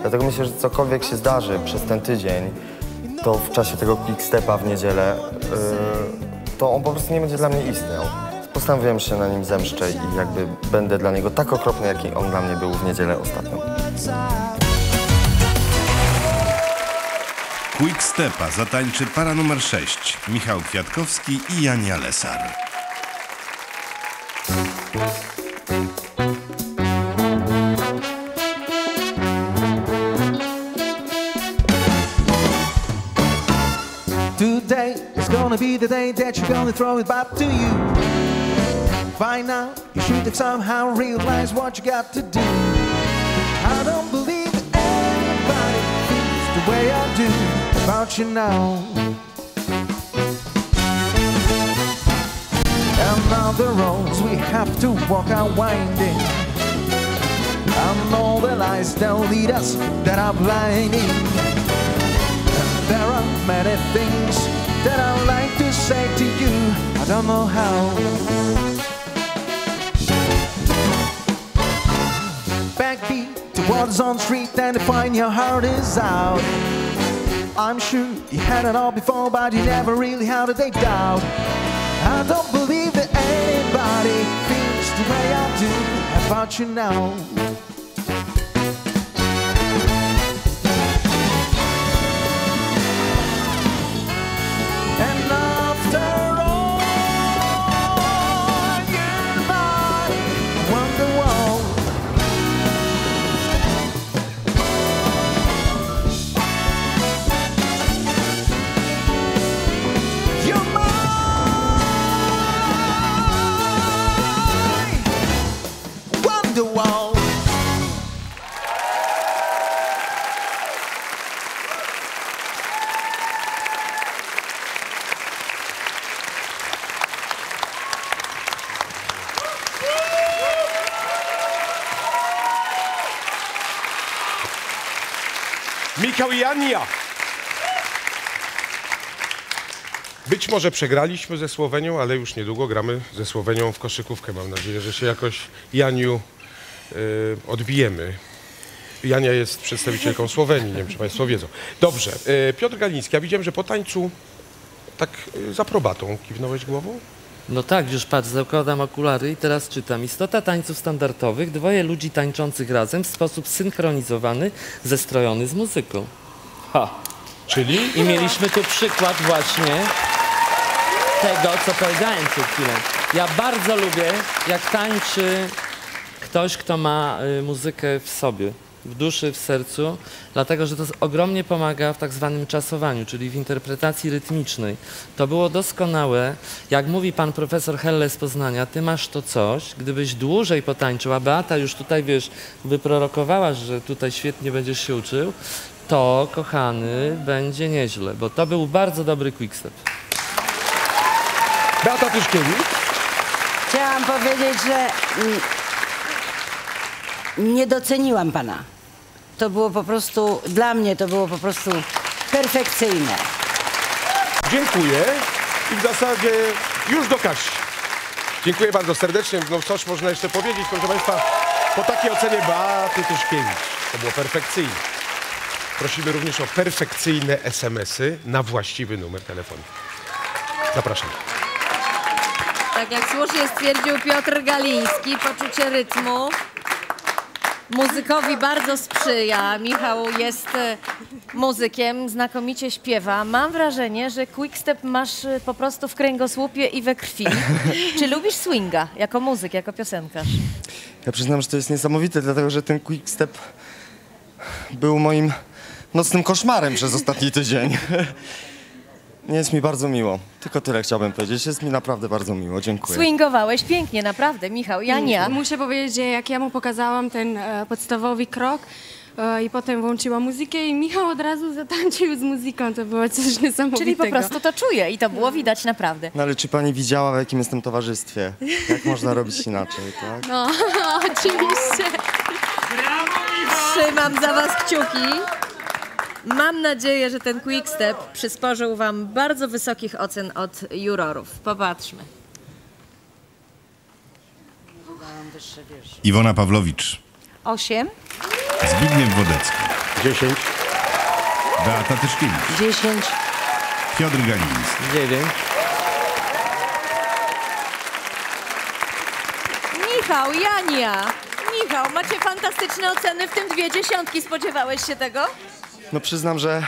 Dlatego myślę, że cokolwiek się zdarzy przez ten tydzień, to w czasie tego quickstepa w niedzielę, yy, to on po prostu nie będzie dla mnie istniał. Postanowiłem, się na nim zemszczę i jakby będę dla niego tak okropny, jaki on dla mnie był w niedzielę ostatnio. Quick Stepa zatańczy para numer 6. Michał Kwiatkowski i Jania Lesar. The day that you're gonna throw it back to you. By now, you should have somehow realized what you got to do. I don't believe anybody feels the way I do about you now. And now the roads we have to walk are winding. And all the lies that lead us that are blinding. And there are many things that I like say to you. I don't know how. Backbeat towards on street and find your heart is out. I'm sure you had it all before, but you never really had a day doubt. I don't believe that anybody feels the way I do about you now. Być może przegraliśmy ze Słowenią, ale już niedługo gramy ze Słowenią w koszykówkę. Mam nadzieję, że się jakoś Janiu y, odbijemy. Jania jest przedstawicielką Słowenii, nie wiem, czy Państwo wiedzą. Dobrze, y, Piotr Galiński, ja widziałem, że po tańcu tak y, z aprobatą kiwnąłeś głową? No tak, już patrz, zakładam okulary i teraz czytam. Istota tańców standardowych, dwoje ludzi tańczących razem w sposób synchronizowany, zestrojony z muzyką. Ha. Czyli? I mieliśmy tu przykład właśnie tego, co powiedziałem przed chwilą. Ja bardzo lubię, jak tańczy ktoś, kto ma y, muzykę w sobie. w duszy, w sercu, dlatego że to ogromnie pomaga w tak zwanym czasowaniu, czyli w interpretacji rytmicznej. To było doskonałe. Jak mówi pan profesor Helle z Poznania, ty masz to coś, gdybyś dłużej potańczył, a Beata już tutaj, wiesz, wyprorokowałaś, że tutaj świetnie będziesz się uczył, to, kochany, będzie nieźle, bo to był bardzo dobry quickstep. Beata Tyszkiewicz. Chciałam powiedzieć, że mm, nie doceniłam pana. To było po prostu, dla mnie to było po prostu perfekcyjne. Dziękuję i w zasadzie już do Kasi. Dziękuję bardzo serdecznie. No coś można jeszcze powiedzieć, proszę Państwa. Po takiej ocenie Beaty Tyszkiewicz to było perfekcyjne. Prosimy również o perfekcyjne SMS-y na właściwy numer telefonu. Zapraszam. Tak jak słusznie stwierdził Piotr Galiński, poczucie rytmu muzykowi bardzo sprzyja. Michał jest e, muzykiem, znakomicie śpiewa. Mam wrażenie, że quickstep masz e, po prostu w kręgosłupie i we krwi. Czy lubisz swinga jako muzyk, jako piosenkarz? Ja przyznam, że to jest niesamowite, dlatego że ten quickstep był moim nocnym koszmarem przez ostatni tydzień. Nie jest mi bardzo miło. Tylko tyle chciałbym powiedzieć. Jest mi naprawdę bardzo miło. Dziękuję. Swingowałeś pięknie, naprawdę, Michał. Ja nie. Muszę powiedzieć, że jak ja mu pokazałam ten e, podstawowy krok e, i potem włączyła muzykę i Michał od razu zatańczył z muzyką. To było coś niesamowitego. Czyli po prostu to czuję i to było widać naprawdę. No ale czy pani widziała, w jakim jestem towarzystwie? Jak można robić inaczej, tak? No, oczywiście. Trzymam za was kciuki. Mam nadzieję, że ten quickstep przysporzył wam bardzo wysokich ocen od jurorów. Popatrzmy. Iwona Pawlowicz, Osiem. Zbigniew Wodecki, 10, Beata Tyszkiewicz, 10. Piotr Galiński, 9. Michał, Jania. Michał, macie fantastyczne oceny, w tym dwie dziesiątki. Spodziewałeś się tego? No przyznam, że...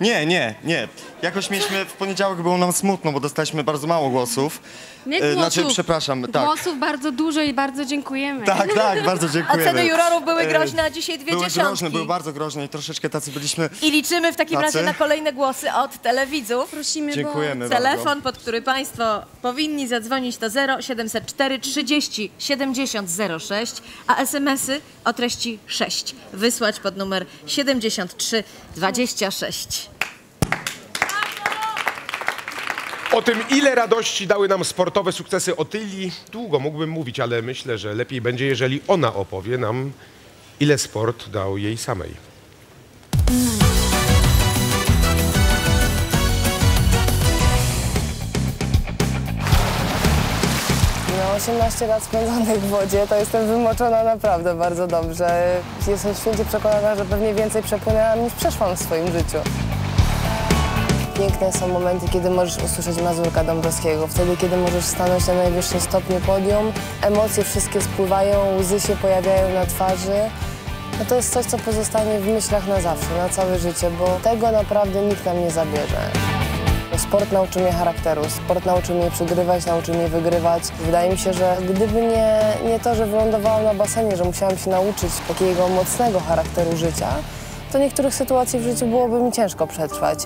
Nie, nie, nie. Jakoś mieliśmy, w poniedziałek było nam smutno, bo dostaliśmy bardzo mało głosów. Nie E, głosów. Znaczy, przepraszam, tak. Głosów bardzo dużo i bardzo dziękujemy. Tak, tak, bardzo dziękujemy. Oceny jurorów były E, groźne, a dzisiaj dwie Były dziesiątki. groźne, były bardzo groźne i troszeczkę tacy byliśmy... I liczymy w takim Tacy? razie na kolejne głosy od telewidzów. Prosimy, Dziękujemy Telefon, bardzo. pod który Państwo powinni zadzwonić to 0 704 30 70 06, a SMS-y o treści 6 wysłać pod numer 73 26. O tym, ile radości dały nam sportowe sukcesy Otylii, długo mógłbym mówić, ale myślę, że lepiej będzie, jeżeli ona opowie nam, ile sport dał jej samej. No 18 lat spędzonych w wodzie, to jestem wymoczona naprawdę bardzo dobrze. Jestem święcie przekonana, że pewnie więcej przepłynęłam niż przeszłam w swoim życiu. Piękne są momenty, kiedy możesz usłyszeć Mazurka Dąbrowskiego. Wtedy, kiedy możesz stanąć na najwyższym stopniu podium, emocje wszystkie spływają, łzy się pojawiają na twarzy. No to jest coś, co pozostanie w myślach na zawsze, na całe życie, bo tego naprawdę nikt nam nie zabierze. Sport nauczył mnie charakteru, sport nauczył mnie przegrywać, nauczył mnie wygrywać. Wydaje mi się, że gdyby nie, nie to, że wylądowałam na basenie, że musiałam się nauczyć takiego mocnego charakteru życia, to niektórych sytuacji w życiu byłoby mi ciężko przetrwać.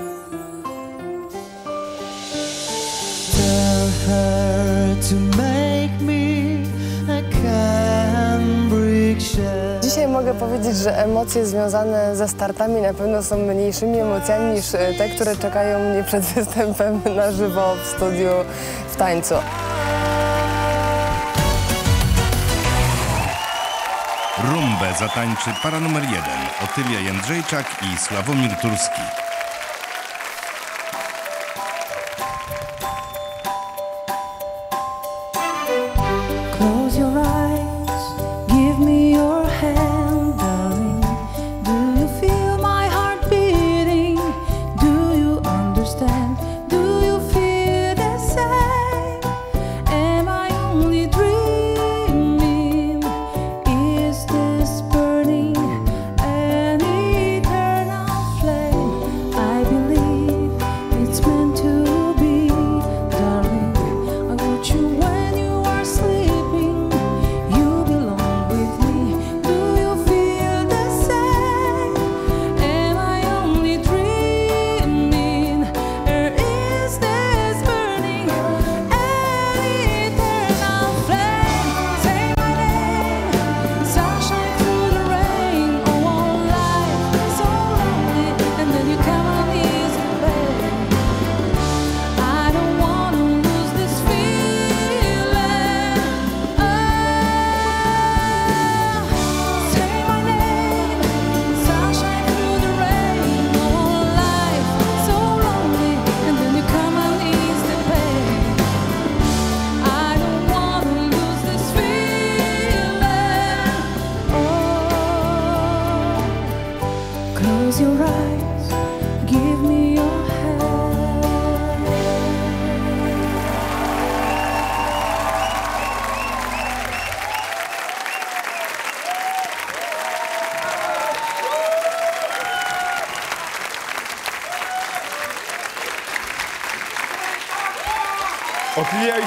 Dzisiaj mogę powiedzieć, że emocje związane ze startami na pewno są mniejszymi emocjami niż e, te, które czekają mnie przed występem na żywo w studiu w tańcu. Rumbę zatańczy para numer jeden Otylia Jędrzejczak i Sławomir Turski.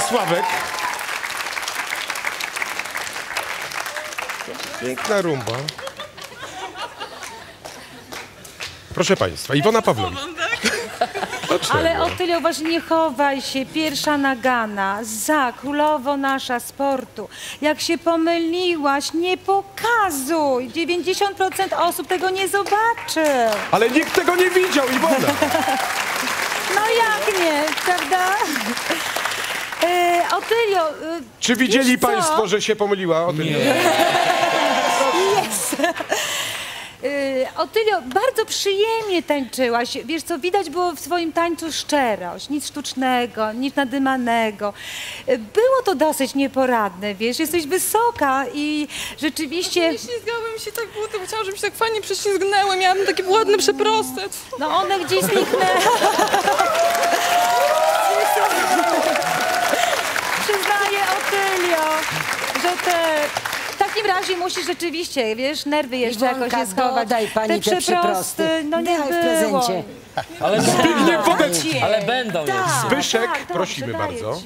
Sławek. Piękna rumba. Proszę Państwa, Iwona Pawlowicz. Dlaczego? Ale Otylio, właśnie nie chowaj się, pierwsza nagana, za, królowo nasza sportu. Jak się pomyliłaś, nie pokazuj. 90% osób tego nie zobaczy. Ale nikt tego nie widział, Iwona. No jak nie, prawda? Otylio, e, Czy widzieli wiesz co? Państwo, że się pomyliła? O tym nie. Yes. Y, Otylio, bardzo przyjemnie tańczyłaś. Wiesz co, widać było w swoim tańcu szczerość, nic sztucznego, nic nadymanego. Y, Było to dosyć nieporadne, wiesz, jesteś wysoka i rzeczywiście... Nie ślizgałem się tak buty, chciałam, żeby się tak fajnie prześlizgnęły, miałam taki ładny przeprostet. No one gdzieś zniknęły. Przyznaję, Otylio, że te... W takim razie musisz rzeczywiście, wiesz, nerwy jeszcze Iwonka, jakoś je schować. dodaj pani te przyprosty. no nie Daj w prezencie. Ale Zbigniew. Macie. Ale będą Tak, jeszcze. Zbyszek, tak, prosimy bardzo.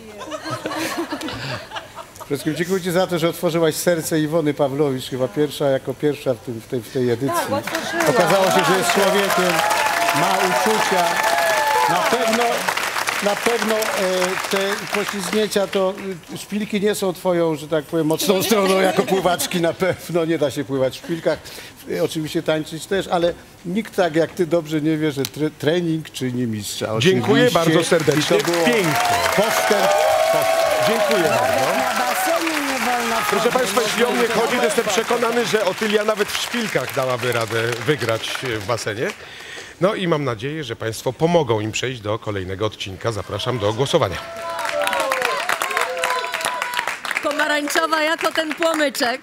wszystkim dziękuję Ci za to, że otworzyłaś serce Iwony Pawlowicz, chyba pierwsza, jako pierwsza w, tym, w, tej, w tej edycji. Tak. Okazało się, że jest człowiekiem, ma uczucia. Na pewno, na pewno e, te poślizgnięcia to e, szpilki nie są Twoją, że tak powiem, mocną stroną jako pływaczki. Na pewno nie da się pływać w szpilkach. E, oczywiście tańczyć też, ale nikt tak jak Ty dobrze nie wie, że tre, trening czyni mistrza. Dziękuję Oczywiście. bardzo serdecznie. I to było Pięknie. postęp. Dziękuję bardzo. Na basenie nie wolno Proszę. Państwa, jeśli o mnie chodzi, to jestem przekonany, że Otylia nawet w szpilkach dałaby radę wygrać w basenie. No i mam nadzieję, że Państwo pomogą im przejść do kolejnego odcinka. Zapraszam do głosowania. Pomarańczowa jako ten płomyczek.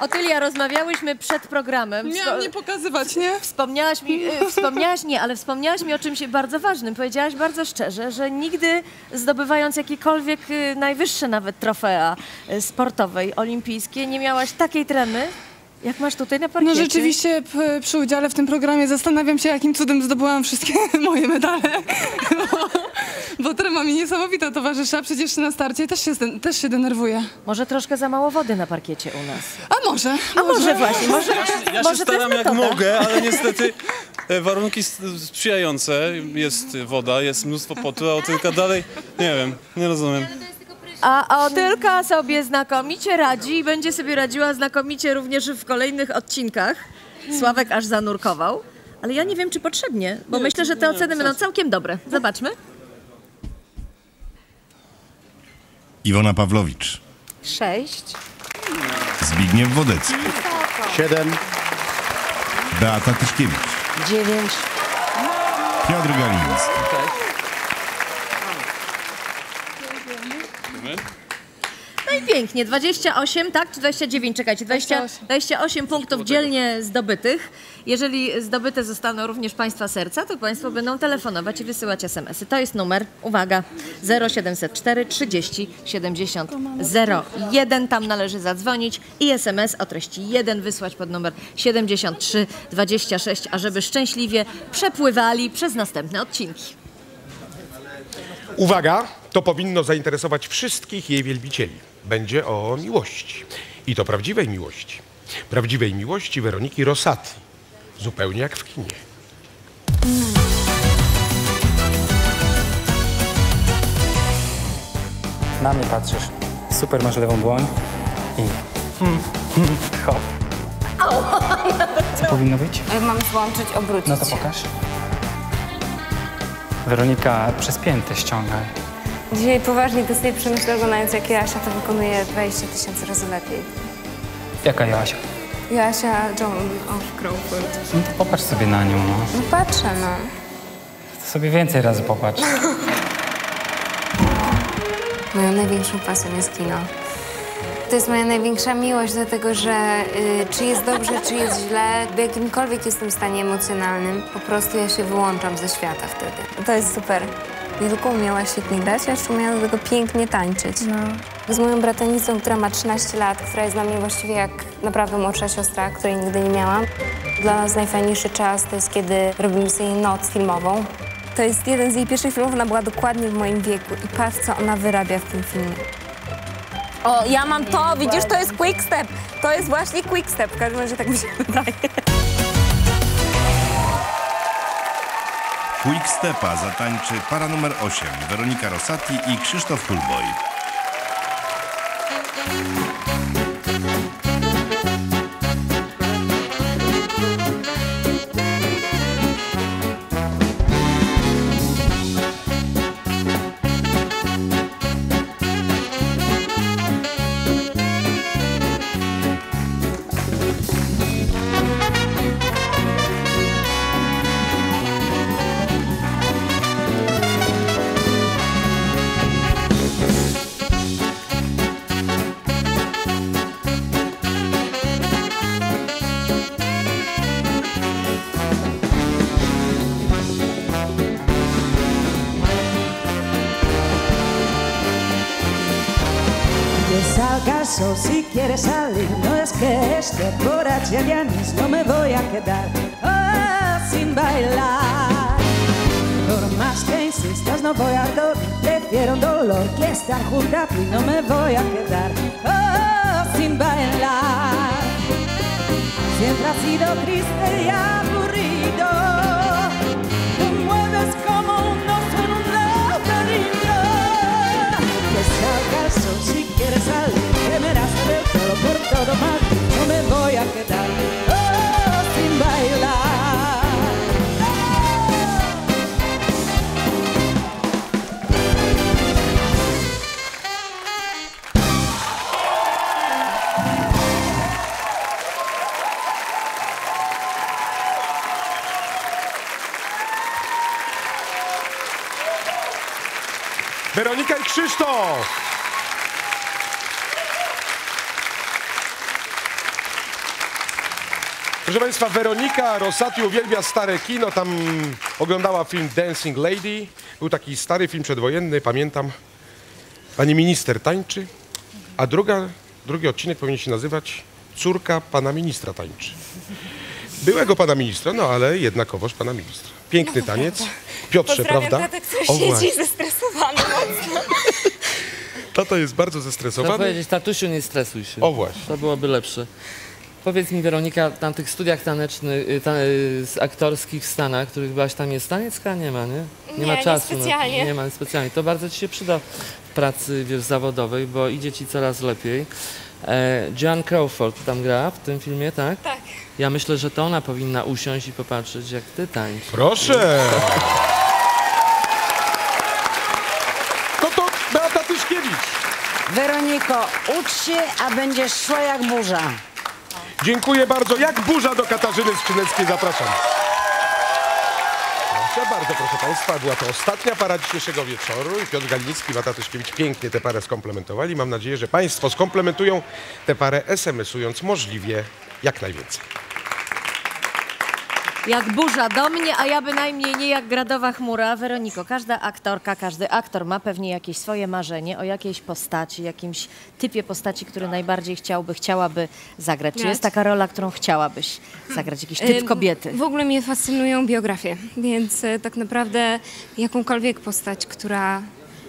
Otylia, rozmawiałyśmy przed programem. Miałam Wspo- nie pokazywać, nie? Wspomniałaś mi, y, wspomniałaś nie, ale wspomniałaś mi o czymś bardzo ważnym. Powiedziałaś bardzo szczerze, że nigdy zdobywając jakiekolwiek y, najwyższe nawet trofea y, sportowej, olimpijskie, nie miałaś takiej tremy, jak masz tutaj na No parkiecie. rzeczywiście p- przy udziale w tym programie zastanawiam się, jakim cudem zdobyłam wszystkie moje medale. Bo, trema mi niesamowita towarzyszy, a przecież na starcie też się, też się denerwuję. Może troszkę za mało wody na parkiecie u nas. A może, A może właśnie, może, Ja się może staram jak mogę, ale niestety e, warunki sprzyjające. Jest woda, jest mnóstwo potu, a Otylka dalej, nie wiem, nie rozumiem. A, Otylka sobie znakomicie radzi i będzie sobie radziła znakomicie również w kolejnych odcinkach. Sławek aż zanurkował. Ale ja nie wiem, czy potrzebnie, bo Nie, myślę, że te nie, oceny będą całkiem dobre. Zobaczmy. Iwona Pawlowicz, Sześć. Zbigniew Wodecki, Siedem. Beata Tyszkiewicz, Dziewięć. Piotr Galiński, No i pięknie, 28, tak? Czy 29? Czekajcie, 20, 28 punktów dzielnie zdobytych. Jeżeli zdobyte zostaną również Państwa serca, to Państwo będą telefonować i wysyłać SMS-y. To jest numer, uwaga, 0704 30 70 01. Tam należy zadzwonić i SMS o treści 1 wysłać pod numer 73 26, ażeby szczęśliwie przepływali przez następne odcinki. Uwaga, to powinno zainteresować wszystkich jej wielbicieli. Będzie o miłości. I to prawdziwej miłości. Prawdziwej miłości Weroniki Rosati. Zupełnie jak w kinie. Na mnie patrzysz. Super, masz lewą dłoń. I... Hop. Co powinno być? Mam złączyć, obrócić. No to pokaż. Weronika, przez piętę ściągaj. Dzisiaj poważnie to sobie przemyślę, oglądając jak Jasia to wykonuje 20 tysięcy razy lepiej. Jaka Joasia? Jasia John of Crawford. No to popatrz sobie na nią, no. No patrzę, no. To sobie więcej razy popatrz. Moją największą pasją jest kino. To jest moja największa miłość, dlatego że y, czy jest dobrze, czy jest źle, w jakimkolwiek jestem stanie emocjonalnym, po prostu ja się wyłączam ze świata wtedy. To jest super. Nie tylko umiała świetnie grać, a jeszcze umiała do tego pięknie tańczyć. Z moją bratanicą, która ma 13 lat, która jest dla mnie właściwie jak naprawdę młodsza siostra, której nigdy nie miałam. Dla nas najfajniejszy czas to jest, kiedy robimy sobie noc filmową. To jest jeden z jej pierwszych filmów, ona była dokładnie w moim wieku i patrz, co ona wyrabia w tym filmie. O, ja mam to, widzisz, to jest quick step. To jest właśnie quick step, w każdym razie tak mi się wydaje. Quick Stepa zatańczy para numer 8 Weronika Rosati i Krzysztof Kulboj. Voy a quedar ah, sin bailar. Por más que insistas, no voy a dormir, prefiero dolor que estar junto a no me voy a quedar ah, sin bailar. Siempre ha sido Weronika Rosati uwielbia stare kino, tam oglądała film Dancing Lady. Był taki stary film przedwojenny, pamiętam. Pani minister tańczy, a druga, drugi odcinek powinien się nazywać Córka pana ministra tańczy. Byłego pana ministra, no ale jednakowoż pana ministra. Piękny taniec. Piotrze, Pozdrawiam prawda? tatę, który O, siedzi zestresowany mocno. Tato jest bardzo Trzeba zestresowany. powiedzieć, tatusiu, nie stresuj się. O, właśnie. To byłoby lepsze. Powiedz mi, Weronika, na tych studiach tanecznych, y, ta, y, z aktorskich w Stanach, których byłaś tam, jest taniecka? Nie ma, nie? Nie, ma nie czasu. specjalnie. nie ma specjalnie. To bardzo ci się przyda w pracy wiesz, zawodowej, bo idzie ci coraz lepiej. E, Joan Crawford tam gra w tym filmie, tak? Tak. Ja myślę, że to ona powinna usiąść i popatrzeć, jak ty tańczysz. Proszę! No to Beata Tyszkiewicz. Weroniko, ucz się, a będziesz szła jak burza. Dziękuję bardzo. Jak burza do Katarzyny Skrzyneckiej zapraszam. Proszę bardzo, proszę Państwa, była to ostatnia para dzisiejszego wieczoru i Piotr Galiński i Beata Tyszkiewicz pięknie tę parę skomplementowali. Mam nadzieję, że Państwo skomplementują tę parę SMS-ując możliwie jak najwięcej. Jak burza do mnie, a ja bynajmniej nie jak gradowa chmura. Weroniko, każda aktorka, każdy aktor ma pewnie jakieś swoje marzenie o jakiejś postaci, jakimś typie postaci, który najbardziej chciałby, chciałaby zagrać. Czy jest taka rola, którą chciałabyś zagrać? Jakiś typ kobiety? W ogóle mnie fascynują biografie, więc e, tak naprawdę jakąkolwiek postać, która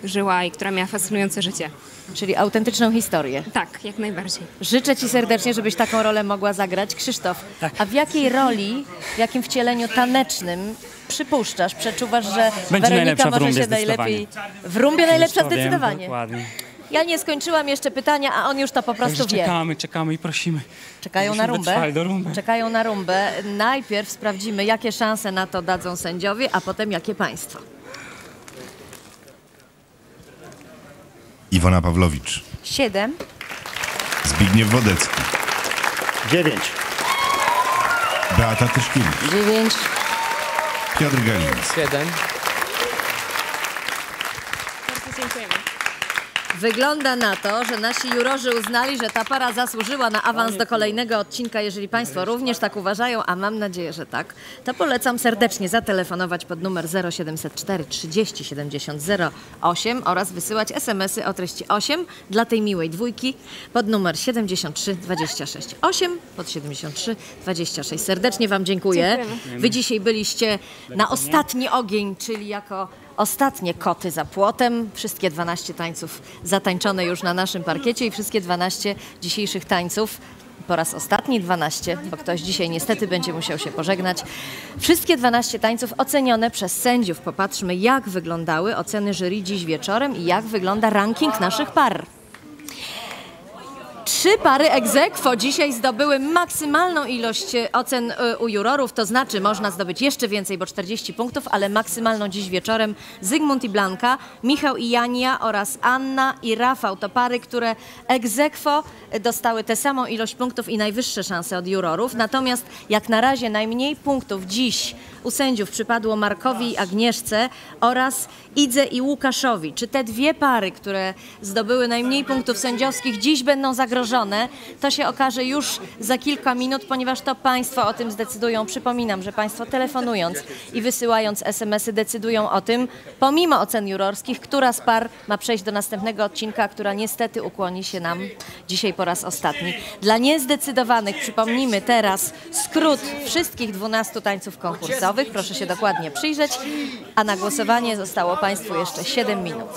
żyła i która miała fascynujące życie. Czyli autentyczną historię. Tak, jak najbardziej. Życzę Ci serdecznie, żebyś taką rolę mogła zagrać. Krzysztof, a w jakiej roli, w jakim wcieleniu tanecznym przypuszczasz, przeczuwasz, że Będzie Weronika może się najlepiej... W rumbie najlepsza zdecydowanie. Dokładnie. Ja nie skończyłam jeszcze pytania, a on już to po prostu Także wie. czekamy, czekamy i prosimy. Czekają na rumbę. do rumby. Czekają na rumbę. Najpierw sprawdzimy, jakie szanse na to dadzą sędziowie, a potem jakie państwo. Iwona Pawlowicz, Siedem. Zbigniew Wodecki, Dziewięć. Beata Tyszkiewicz, Dziewięć. Piotr Galiński. Siedem. Bardzo dziękujemy. Wygląda na to, że nasi jurorzy uznali, że ta para zasłużyła na awans do kolejnego odcinka. Jeżeli Państwo również tak uważają, a mam nadzieję, że tak, to polecam serdecznie zatelefonować pod numer 0704 30 70 08 oraz wysyłać SMS-y o treści 8 dla tej miłej dwójki pod numer 73 26 8 pod 73 26. Serdecznie Wam dziękuję. Dziękujemy. Wy dzisiaj byliście na ostatni ogień, czyli jako ostatnie koty za płotem. Wszystkie 12 tańców zatańczone już na naszym parkiecie i wszystkie 12 dzisiejszych tańców. Po raz ostatni 12, bo ktoś dzisiaj niestety będzie musiał się pożegnać. Wszystkie 12 tańców ocenione przez sędziów. Popatrzmy, jak wyglądały oceny jury dziś wieczorem i jak wygląda ranking naszych par. Trzy pary egzekwo dzisiaj zdobyły maksymalną ilość e, ocen e, u jurorów, to znaczy można zdobyć jeszcze więcej, bo 40 punktów, ale maksymalną dziś wieczorem Zygmunt i Blanka, Michał i Jania oraz Anna i Rafał. To pary, które egzekwo dostały tę samą ilość punktów i najwyższe szanse od jurorów. Natomiast jak na razie najmniej punktów dziś u sędziów przypadło Markowi i Agnieszce oraz Idze i Łukaszowi. Czy te dwie pary, które zdobyły najmniej punktów sędziowskich, dziś będą zagrożone? To się okaże już za kilka minut, ponieważ to Państwo o tym zdecydują. Przypominam, że Państwo telefonując i wysyłając SMS-y decydują o tym, pomimo ocen jurorskich, która z par ma przejść do następnego odcinka, która niestety ukłoni się nam dzisiaj po raz ostatni. Dla niezdecydowanych przypomnijmy teraz skrót wszystkich 12 tańców konkursowych. Proszę się dokładnie przyjrzeć, a na głosowanie zostało Państwu jeszcze 7 minut.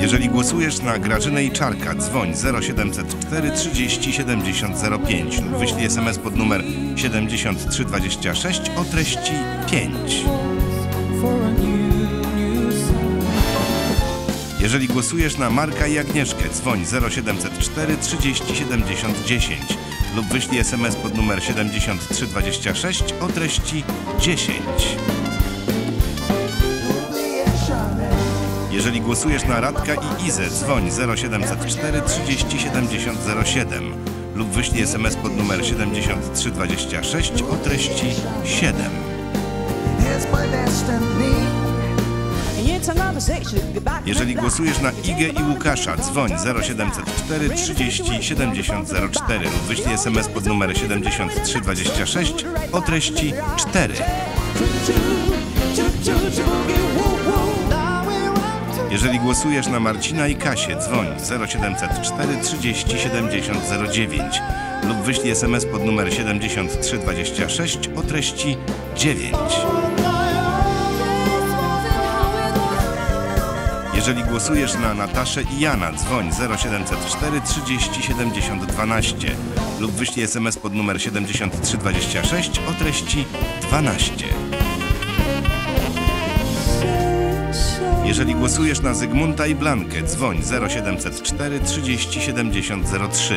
Jeżeli głosujesz na Grażynę i Czarka, dzwoń 0704 30 70 05 lub wyślij SMS pod numer 7326 o treści 5. Jeżeli głosujesz na Marka i Agnieszkę, dzwoń 0704 30 70 10 lub wyślij SMS pod numer 7326 o treści 10. Jeżeli głosujesz na Radka i Izę, dzwoń 0704 30 70 07 lub wyślij SMS pod numer 7326 o treści 7. Jeżeli głosujesz na Igę i Łukasza, dzwoń 0704 30 70 04 lub wyślij SMS pod numer 7326 o treści 4. Jeżeli głosujesz na Marcina i Kasię, dzwoń 0704 30 70 09 lub wyślij SMS pod numer 7326 o treści 9. Jeżeli głosujesz na Nataszę i Jana, dzwoń 0704 30 70 12 lub wyślij SMS pod numer 7326 o treści 12. Jeżeli głosujesz na Zygmunta i Blankę, dzwoń 0704 30 70 03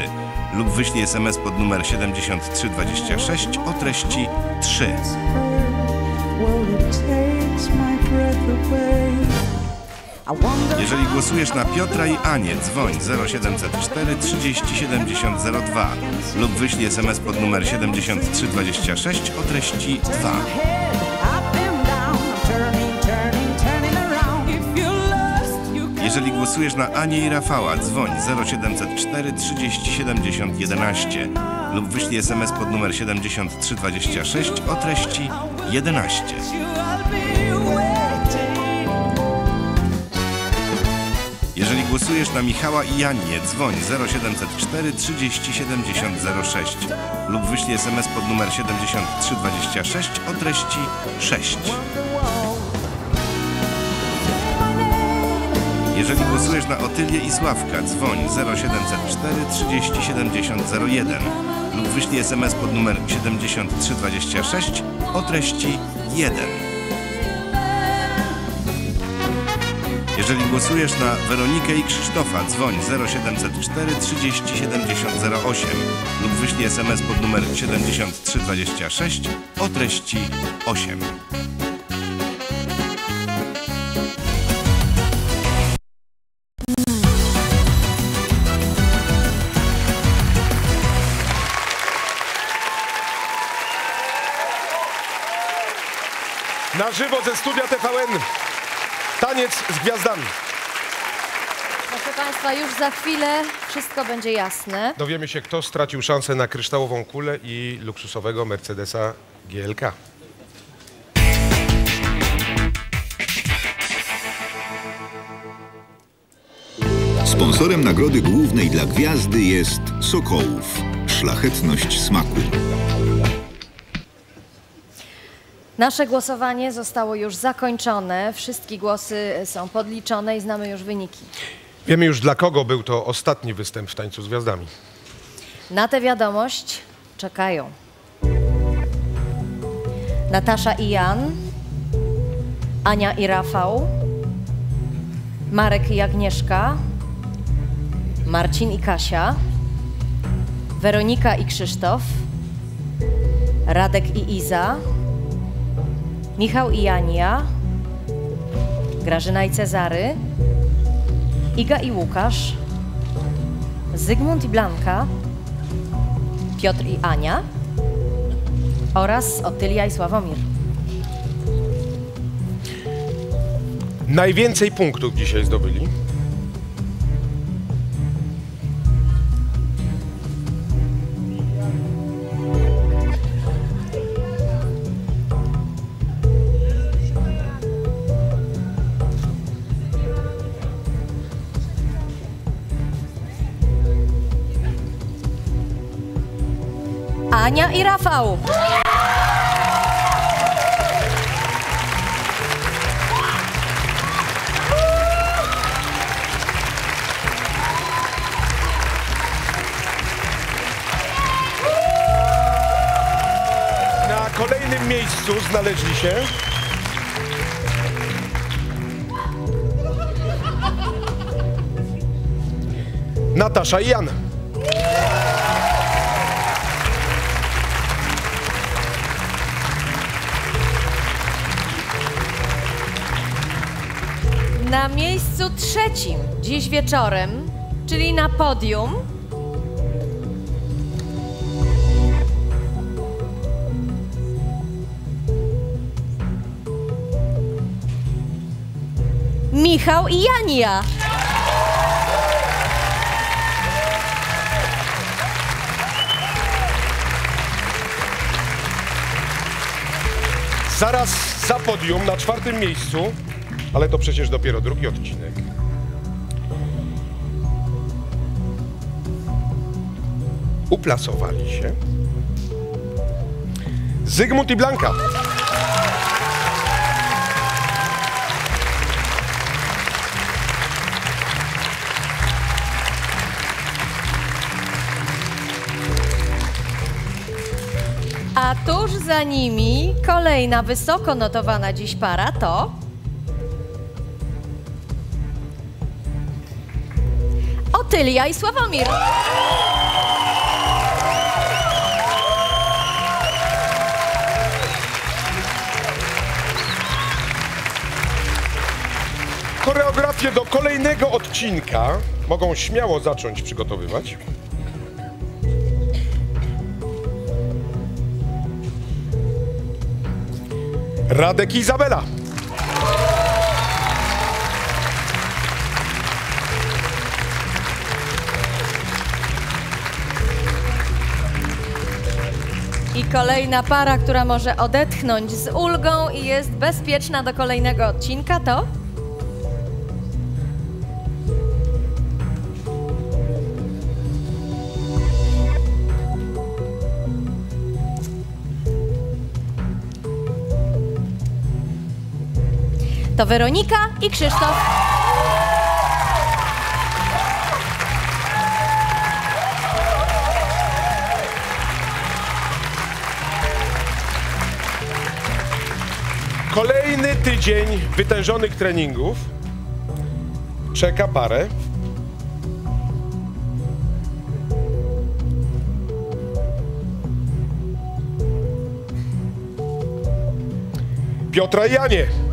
lub wyślij SMS pod numer 7326 o treści 3. Jeżeli głosujesz na Piotra i Anię, dzwoń 0704 30 70 02 lub wyślij SMS pod numer 7326 o treści 2. Jeżeli głosujesz na Anię i Rafała, dzwoń 0704 30 70 11 lub wyślij SMS pod numer 7326 o treści 11. Jeżeli głosujesz na Michała i Janię, dzwoń 0704 30 70 06 lub wyślij SMS pod numer 7326 o treści 6. Jeżeli głosujesz na Otylię i Sławka, dzwoń 0704 30 70 01 lub wyślij SMS pod numer 7326 o treści 1. Jeżeli głosujesz na Weronikę i Krzysztofa, dzwoń 0704 30 70 08 lub wyślij SMS pod numer 7326 o treści 8. żywo ze studia TVN. Taniec z gwiazdami. Proszę Państwa, już za chwilę wszystko będzie jasne. Dowiemy się, kto stracił szansę na kryształową kulę i luksusowego Mercedesa GLK. Sponsorem nagrody głównej dla gwiazdy jest Sokołów. Szlachetność smaku. Nasze głosowanie zostało już zakończone. Wszystkie głosy są podliczone i znamy już wyniki. Wiemy już dla kogo był to ostatni występ w Tańcu z Gwiazdami. Na tę wiadomość czekają Natasza i Jan, Ania i Rafał, Marek i Agnieszka, Marcin i Kasia, Weronika i Krzysztof, Radek i Iza, Michał i Jania, Grażyna i Cezary, Iga i Łukasz, Zygmunt i Blanka, Piotr i Ania oraz Otylia i Sławomir. Najwięcej punktów dzisiaj zdobyli. I Rafał. Na kolejnym miejscu znaleźli się Natasza i Jan. Miejscu trzecim dziś wieczorem, czyli na podium, Michał i Jania. Zaraz za podium na czwartym miejscu, ale to przecież dopiero drugi odcinek. Uplasowali się Zygmunt i Blanka. A tuż za nimi kolejna wysoko notowana dziś para to Otylia i Sławomir. Choreografię do kolejnego odcinka mogą śmiało zacząć przygotowywać. Radek i Izabela. I kolejna para, która może odetchnąć z ulgą i jest bezpieczna do kolejnego odcinka to To Weronika i Krzysztof. Kolejny tydzień wytężonych treningów czeka parę. Piotra i Janie.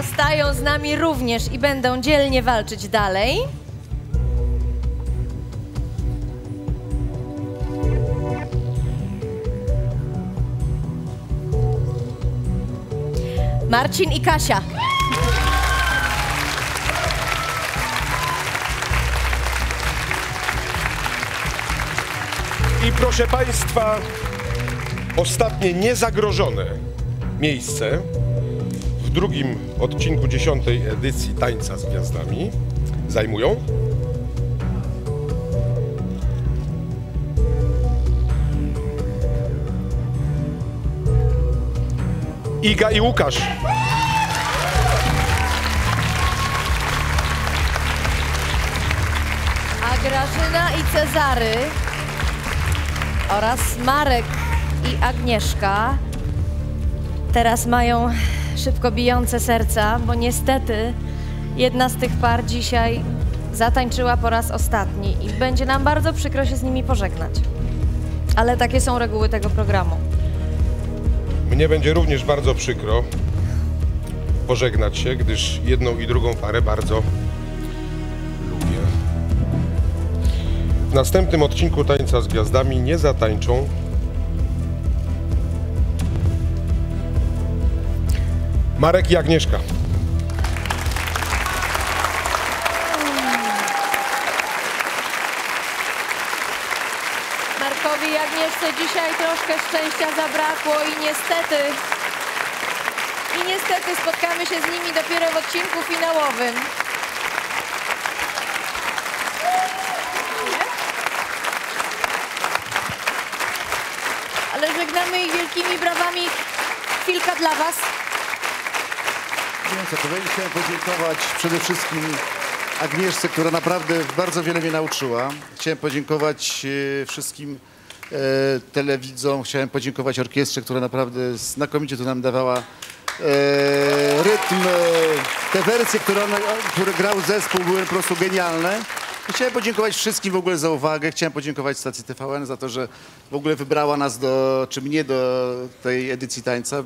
Zostają z nami również i będą dzielnie walczyć dalej. Marcin i Kasia. I proszę Państwa, ostatnie niezagrożone miejsce drugim odcinku dziesiątej edycji Tańca z Gwiazdami zajmują Iga i Łukasz. A Grażyna i Cezary oraz Marek i Agnieszka teraz mają szybko bijące serca, bo niestety jedna z tych par dzisiaj zatańczyła po raz ostatni i będzie nam bardzo przykro się z nimi pożegnać. Ale takie są reguły tego programu. Mnie będzie również bardzo przykro pożegnać się, gdyż jedną i drugą parę bardzo lubię. W następnym odcinku Tańca z Gwiazdami nie zatańczą Marek i Agnieszka. Markowi i Agnieszce dzisiaj troszkę szczęścia zabrakło i niestety, i niestety spotkamy się z nimi dopiero w odcinku finałowym. Ale żegnamy ich wielkimi brawami. Chwilka dla Was. Chciałem podziękować przede wszystkim Agnieszce, która naprawdę bardzo wiele mnie nauczyła. Chciałem podziękować e, wszystkim e, telewidzom, chciałem podziękować orkiestrze, która naprawdę znakomicie tu nam dawała e, rytm. Te wersje, które, które grał zespół były po prostu genialne. Chciałem podziękować wszystkim w ogóle za uwagę. Chciałem podziękować stacji TVN za to, że w ogóle wybrała nas do, czy mnie do tej edycji tańca.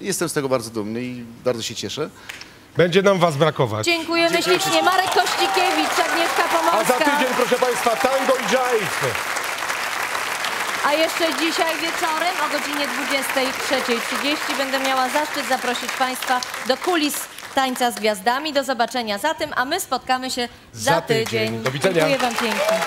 Jestem z tego bardzo dumny i bardzo się cieszę. Będzie nam Was brakować. Dziękujemy Dziękuję ślicznie. Marek Kościkiewicz, Agnieszka A za Pomorska. tydzień, proszę Państwa, tango i jive. A jeszcze dzisiaj wieczorem o godzinie 23.30 będę miała zaszczyt zaprosić Państwa do kulis Tańca z Gwiazdami. Do zobaczenia za tym, a my spotkamy się za, Za tydzień. Do widzenia. Dziękuję Wam pięknie.